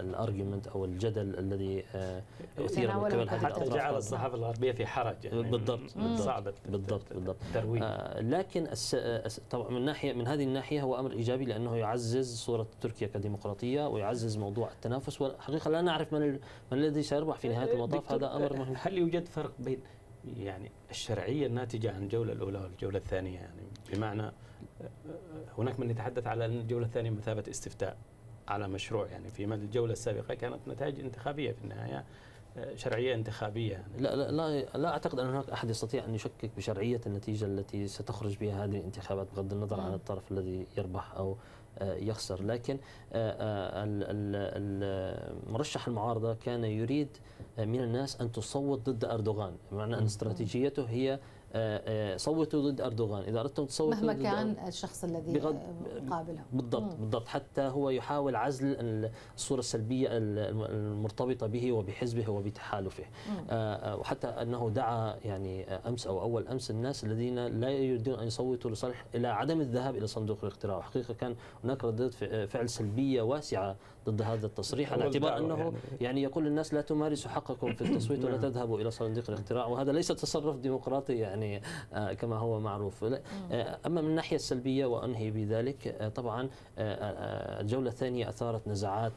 ال argument أو الجدل الذي آه، أثير من قبل هذه حتى جعل الصحافة الغربية في حرج يعني بالضبط صعبت بالضبط بالضبط الترويج آه لكن طبعا من ناحية من هذه الناحية هو أمر إيجابي لأنه يعزز صورة تركيا كديمقراطية ويعزز موضوع التنافس. والحقيقة لا نعرف من ال... من الذي سيربح في نهاية المطاف. هذا أمر مهم. هل يوجد فرق بين يعني الشرعية الناتجة عن الجولة الأولى والجولة الثانية؟ يعني بمعنى آه، هناك من يتحدث على أن الجولة الثانية مثابة استفتاء على مشروع. يعني فيما الجولة السابقة كانت نتائج انتخابية في النهاية. آه، شرعية انتخابية؟ يعني لا لا لا, لا أعتقد أن هناك أحد يستطيع أن يشكك بشرعية النتيجة التي ستخرج بها هذه الانتخابات بغض النظر عن الطرف الذي يربح أو آه، يخسر. لكن آه، آه، ال- ال- ال- مرشح المعارضة كان يريد من الناس أن تصوت ضد أردوغان بمعنى أن استراتيجيته هي صوتوا ضد أردوغان. إذا أردتم تصوتوا مهما ضد كان الشخص الذي بغض- قابله بالضبط مم. بالضبط. حتى هو يحاول عزل ال- الصورة السلبية ال- المرتبطة به وبحزبه وبتحالفه. آه، آه، وحتى أنه دعا يعني آه، أمس أو أول أمس الناس الذين لا يريدون أن يصوتوا لصالح إلى عدم الذهاب إلى صندوق الاقتراع. وحقيقة كان هناك ردات فعل سلبية واسعة ضد هذا التصريح على اعتبار أنه يعني. يعني يقول للناس لا تمارسوا حقكم في التصويت ولا نعم. تذهبوا إلى صناديق الاقتراع وهذا ليس تصرف ديمقراطي يعني آه، كما هو معروف آه، أما من الناحية السلبية وأنهي بذلك آه، طبعا الجولة الثانية أثارت نزاعات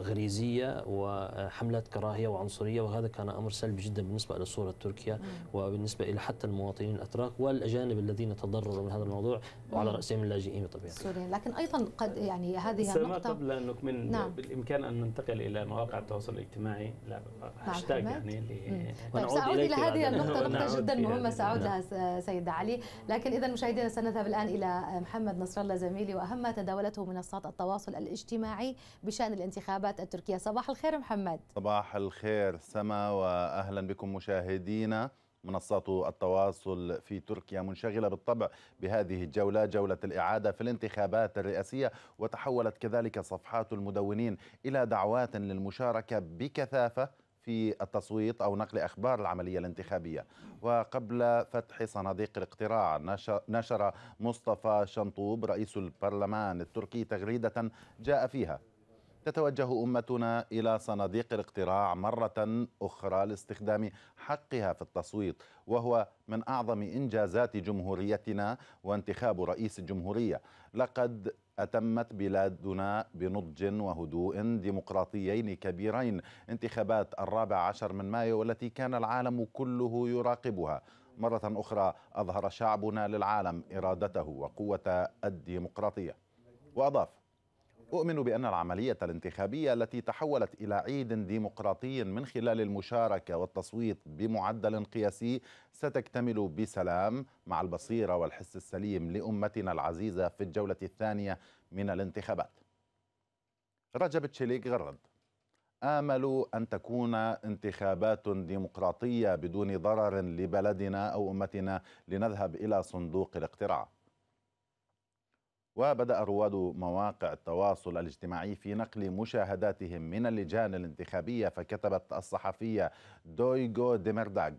غريزية وحملات كراهية وعنصرية وهذا كان أمر سلبي جدا بالنسبة إلى صورة تركيا وبالنسبة إلى حتى المواطنين الأتراك والأجانب الذين تضرروا من هذا الموضوع وعلى مم. رأسهم اللاجئين السوريين لكن أيضا قد يعني هذه النقطة قبل أن نكمل نعم. بالإمكان أن ننتقل إلى مواقع التواصل الاجتماعي لا هاشتاج محمد. يعني. ل- طيب إلى إليك هذه نعود نقطة جدا فيها. مهمة سأعود نعم. لها سيد علي لكن إذا مشاهدينا سنذهب الآن إلى محمد نصر الله زميلي وأهم ما تداولته منصات التواصل الاجتماعي بشأن الانتخابات التركية صباح الخير محمد صباح الخير سما واهلا بكم مشاهدينا منصات التواصل في تركيا منشغلة بالطبع بهذه الجولة جولة الإعادة في الانتخابات الرئاسية وتحولت كذلك صفحات المدونين إلى دعوات للمشاركة بكثافة في التصويت أو نقل أخبار العملية الانتخابية. وقبل فتح صناديق الاقتراع نشر- مصطفى شنطوب رئيس البرلمان التركي تغريدة جاء فيها. تتوجه أمتنا إلى صناديق الاقتراع مرة أخرى لاستخدام حقها في التصويت وهو من أعظم إنجازات جمهوريتنا وانتخاب رئيس الجمهورية. لقد أتمت بلادنا بنضج وهدوء ديمقراطيين كبيرين. انتخابات الرابع عشر من مايو والتي كان العالم كله يراقبها. مرة أخرى أظهر شعبنا للعالم إرادته وقوة الديمقراطية. وأضاف أؤمن بأن العملية الانتخابية التي تحولت إلى عيد ديمقراطي من خلال المشاركة والتصويت بمعدل قياسي ستكتمل بسلام مع البصيرة والحس السليم لأمتنا العزيزة في الجولة الثانية من الانتخابات. رجب تشيليك غرد آمل أن تكون انتخابات ديمقراطية بدون ضرر لبلدنا أو أمتنا لنذهب إلى صندوق الاقتراع. وبدأ رواد مواقع التواصل الاجتماعي في نقل مشاهداتهم من اللجان الانتخابية فكتبت الصحفية دويغو ديمرداغ.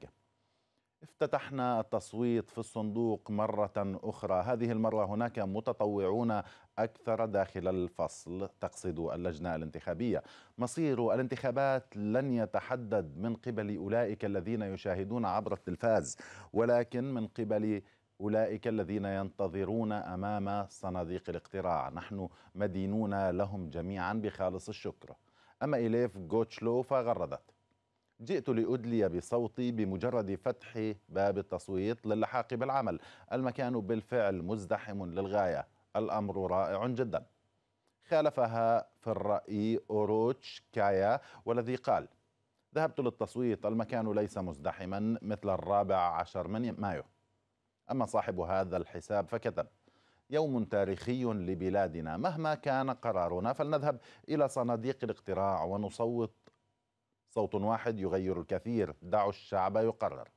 افتتحنا التصويت في الصندوق مرة أخرى. هذه المرة هناك متطوعون أكثر داخل الفصل تقصد اللجنة الانتخابية. مصير الانتخابات لن يتحدد من قبل أولئك الذين يشاهدون عبر التلفاز ولكن من قبل أولئك الذين ينتظرون أمام صناديق الاقتراع. نحن مدينون لهم جميعا بخالص الشكر. أما إليف جوتشلو فغردت جئت لأدلي بصوتي بمجرد فتح باب التصويت للحاق بالعمل المكان بالفعل مزدحم للغاية. الأمر رائع جدا. خالفها في الرأي أوروتش كايا والذي قال ذهبت للتصويت. المكان ليس مزدحما مثل الرابع عشر من مايو. أما صاحب هذا الحساب فكتب يوم تاريخي لبلادنا مهما كان قرارنا فلنذهب إلى صناديق الاقتراع ونصوت. صوت واحد يغير الكثير دعوا الشعب يقرر.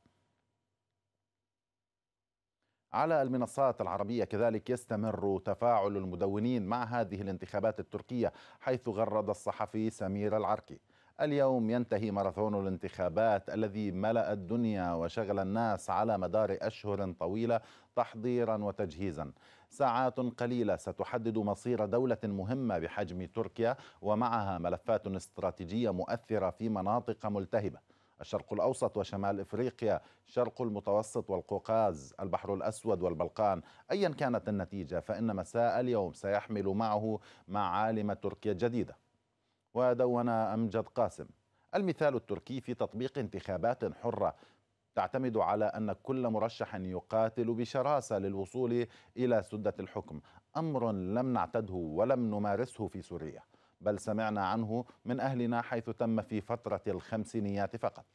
على المنصات العربية كذلك يستمر تفاعل المدونين مع هذه الانتخابات التركية حيث غرد الصحفي سمير العركي. اليوم ينتهي ماراثون الانتخابات الذي ملأ الدنيا وشغل الناس على مدار أشهر طويلة تحضيرا وتجهيزا. ساعات قليلة ستحدد مصير دولة مهمة بحجم تركيا ومعها ملفات استراتيجية مؤثرة في مناطق ملتهبة. الشرق الأوسط وشمال إفريقيا شرق المتوسط والقوقاز البحر الأسود والبلقان. أيا كانت النتيجة فإن مساء اليوم سيحمل معه معالم تركيا الجديدة. ودون أمجد قاسم. المثال التركي في تطبيق انتخابات حرة. تعتمد على أن كل مرشح يقاتل بشراسة للوصول إلى سدة الحكم. أمر لم نعتده ولم نمارسه في سوريا بل سمعنا عنه من أهلنا حيث تم في فترة الخمسينيات فقط.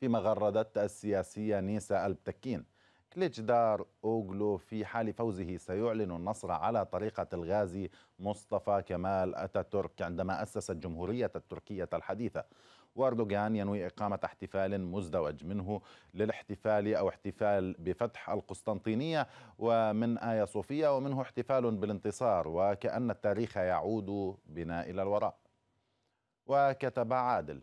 فيما غردت السياسية نيسا ألبتكين كليتشدار أوغلو في حال فوزه سيعلن النصر على طريقة الغازي مصطفى كمال أتاتورك عندما أسس الجمهورية التركية الحديثة. وأردوغان ينوي إقامة احتفال مزدوج منه للاحتفال أو احتفال بفتح القسطنطينية ومن آيا صوفيا ومنه احتفال بالانتصار وكأن التاريخ يعود بنا إلى الوراء. وكتب عادل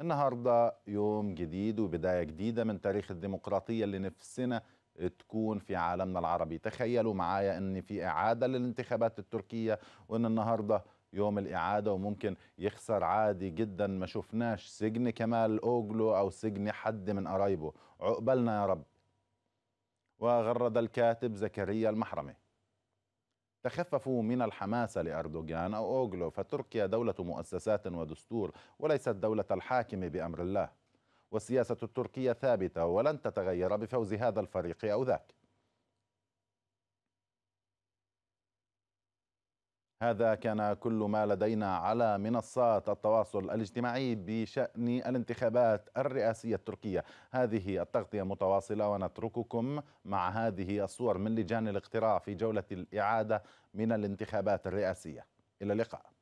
النهاردة يوم جديد وبداية جديدة من تاريخ الديمقراطية اللي نفسنا تكون في عالمنا العربي. تخيلوا معايا إن في إعادة للانتخابات التركية وإن النهارده يوم الإعادة وممكن يخسر عادي جدا. ما شفناش سجن كمال أوغلو أو سجن حد من قرايبه عقبلنا يا رب. وغرد الكاتب زكريا المحرمي. تخففوا من الحماسة لأردوغان أو أوغلو فتركيا دولة مؤسسات ودستور وليست دولة الحاكم بأمر الله. والسياسة التركية ثابتة ولن تتغير بفوز هذا الفريق أو ذاك. هذا كان كل ما لدينا على منصات التواصل الاجتماعي بشأن الانتخابات الرئاسية التركية. هذه التغطية متواصلة ونترككم مع هذه الصور من لجان الاقتراع في جولة الإعادة من الانتخابات الرئاسية. إلى اللقاء.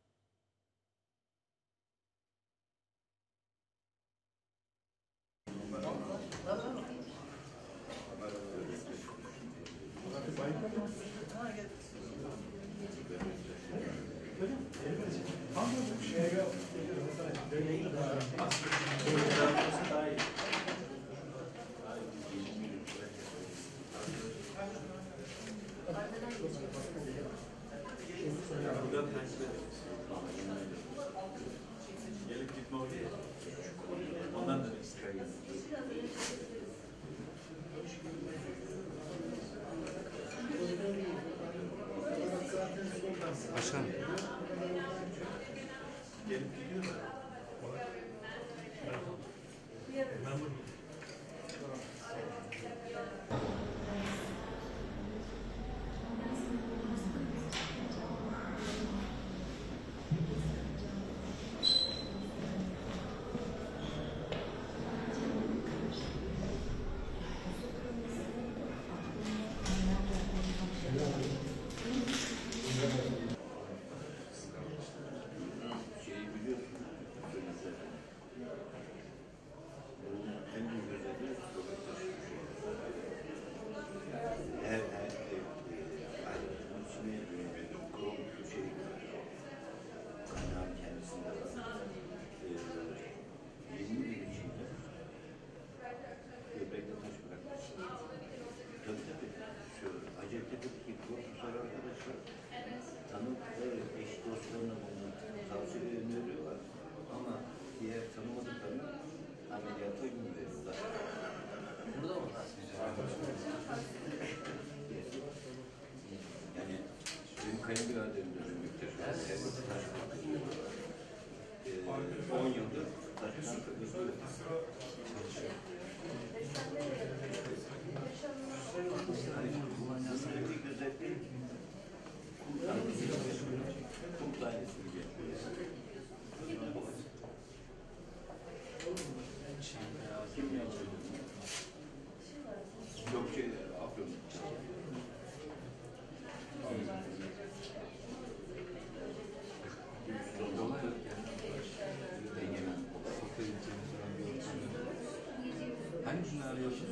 için arıyorsun?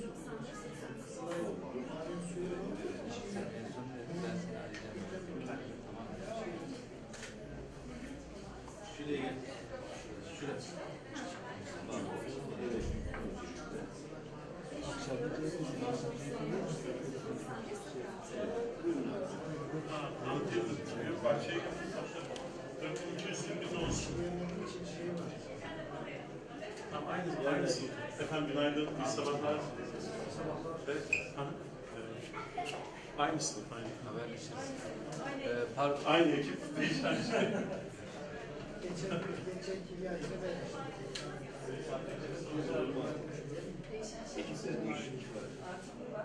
Şuraya gel. Şuraya. Şuraya. Şuraya. Aynısı. Efendim günaydın, iyi sabahlar. Evet. Ha? Ee, aynı sınıf, aynı. Haberleşiriz. Ee, pardon. Aynı ekip, değişen şey. Geçen, geçen kimyacı ve İkisi de değişiklik var.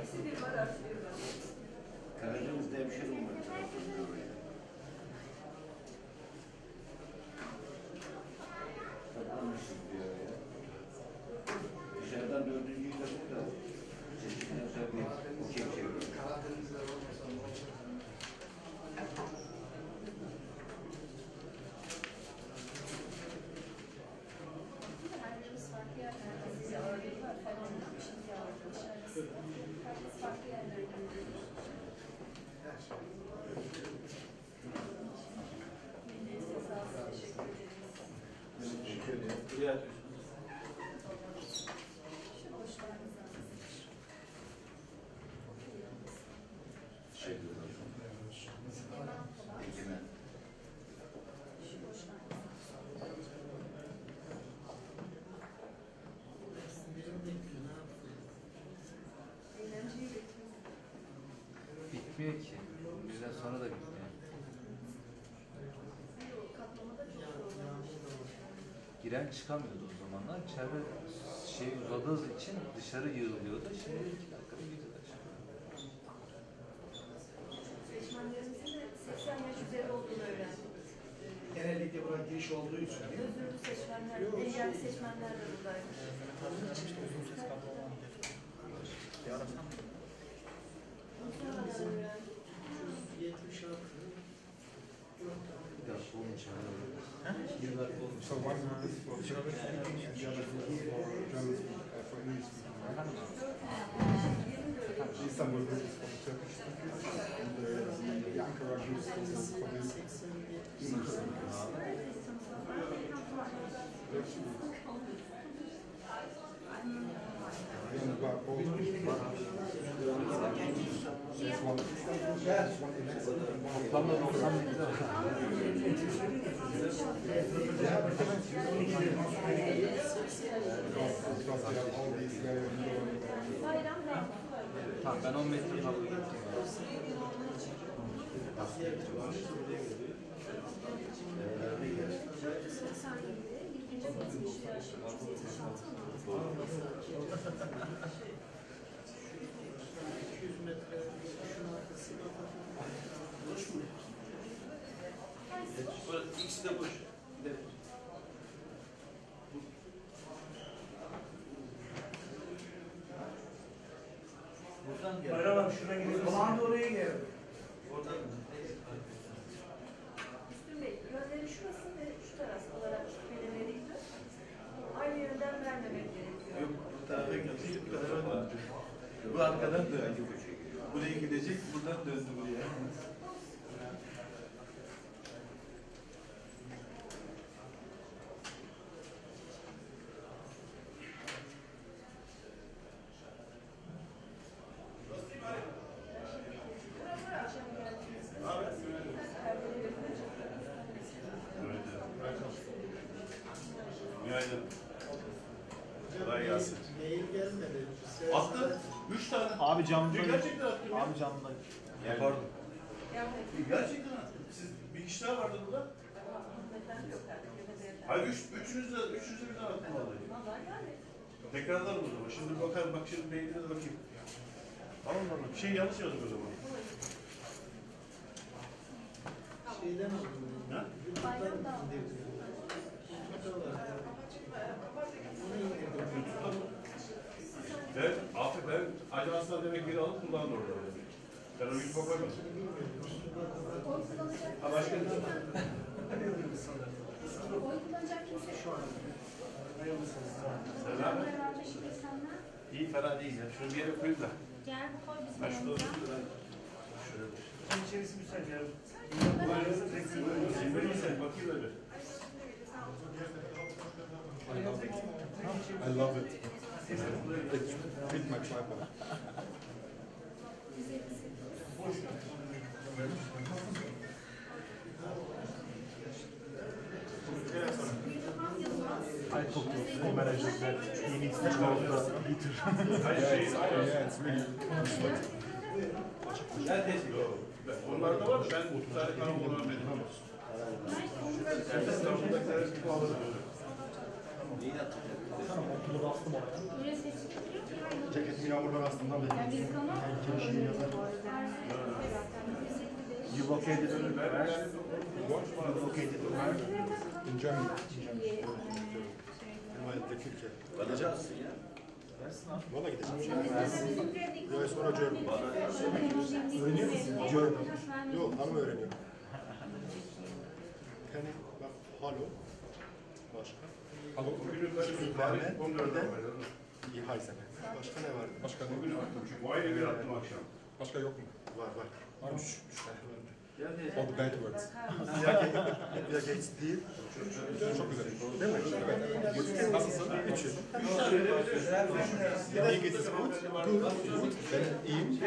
Eksi bir var, artı bir var. Karacanızda hemşire olmak lazım. Toplanmışız diyor. Hatta dördüncü kitabı da seçimden sonra bir okey çeviriyor. Bitmiyor ki. Bizden sonra da bitmiyor. Giren çıkamıyordu o zamanlar. Çevre şey uzadığı için dışarı yığılıyordu. Şimdi iki dakikada gidiyorlar. Seçmenlerimizin de 80 yaş üzeri olduğunu öğrendik. Genellikle buraya giriş olduğu için değil mi? Özürlü seçmenler, engelli seçmenler de buradaymış. Bir dakika olmuş. Bir dakika olmuş. So one month for German and the other for German uh, for English speaking. Istanbul group is for Turkish speakers and the, the Ankara group is for the, English speakers. And Yes, one. Yes, one. Tamam ben 10 metre tablo getirdim. İkisi de boş. Buradan gel. Bayram abi gidelim. Zaman da oraya gel. Oradan. Müslüm Bey, yönleri şurası ve şu taraf olarak belirlediktir. Aynı yönden vermemek gerekiyor. Yok bu tarafa gidecek, bu tarafa döndü. Bu arkadan döndü. Buraya gidecek, buradan döndü buraya. Günaydın. Kolay gelsin. Mail gelmedi. Attı. Üç tane. Abi camda. Dün gerçekten attım ya. Abi camda. Ya pardon. Gerçekten ha. Siz bir kişi daha vardı burada. Hayır üç, üçünüz de, üçünüz de birden attım vallahi. Tekrarlar o zaman. Şimdi bakar, bak şimdi beynine de bakayım. Allah. Bir şey yanlış yazdık o zaman. Şeyden Ha? Evet, Afet, evet. Ajanslar demek biri alıp kullandı orada. Ben onu yüzüme koymadım. Oy kullanacak kimse. Ha başka bir kimse. Selam. İyi fena değil ya. Şunu bir yere koyayım da. Gel koy bizim yanımıza. Şunu. İçerisi şey. müsait ya. Bayramızı tek sürüyoruz. Bakayım öyle. I love it. İt. It's pretty much my book. I talked to the manager that he needs to call the heater. yeah, it's, yeah, it's really Onlar da var da ben sadece kanal görmedim. Ertesi tarafındakiler bir pahalı. Tamam, okulu bastım oraya. Ceketimi yağmurdan astımdan bekliyorum. Tehlikeli şey yazar. You located in where? You located in where? In Germany. Emanetle Türkiye. Alacağız ya. Valla gideceğim. Yo, sonra Germany. Öğreniyor musun? German. Yok, hanım öğreniyor. Yani bak, halo. Başka? Halo. Bugünün başı bir tane, 14 İyi Haysen. Başka ne var? Başka ne? Bugün attım çünkü o ayrı bir attım akşam. Başka yok mu? Var var. Varmış. Üç tane var. Yani All the bad words. Bir dakika hiç değil. Çok güzel. Değil mi? Nasılsın? Üçü. İyi gitsin. Good. Good. Ben iyiyim.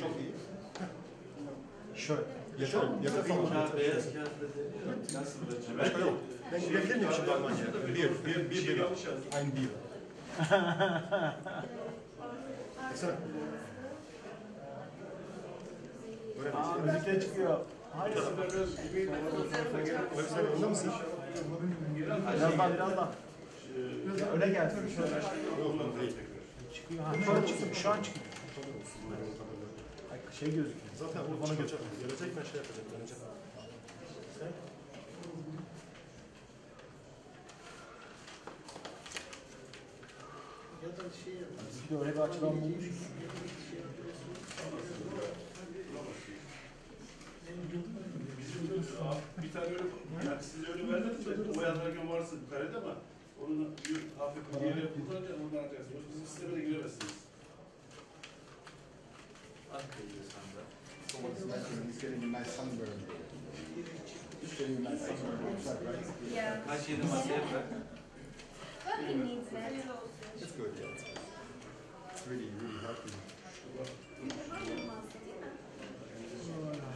Çok iyi. Şöyle. Yeter. Yeter falan. beyaz kağıtla nasıl Başka yok. Ben gidebilir miyim şimdi Almanya'ya? Bir, bir, bir, bir. Ein Bier. Baksana. Aa, müzikler çıkıyor. Website onda mısın? Biraz daha biraz daha. Ya öne değil. Çıkıyor. Ha, şu an çıktı. Şu an. Ay, Şey gözüküyor. Zaten bu bana görecek. Gelecek ben şey yapacağım. Döneceğim. Sen? Bir de öyle bir açıdan bulmuş. Bir tane öyle, yani siz öyle verdiniz de o yazarken varsa karede ama onu bir hafif bir yere kullanınca ondan alacaksınız. Yoksa bizim sisteme de giremezsiniz. Someone's mentioning he's getting a nice sunburn. He's getting a nice sunburn outside, right? Yeah. Kaç yedi masaya bırak. But he needs that. It's good, yeah. It's, really, really healthy. Düzgün yazıyı söyleyeyim bana.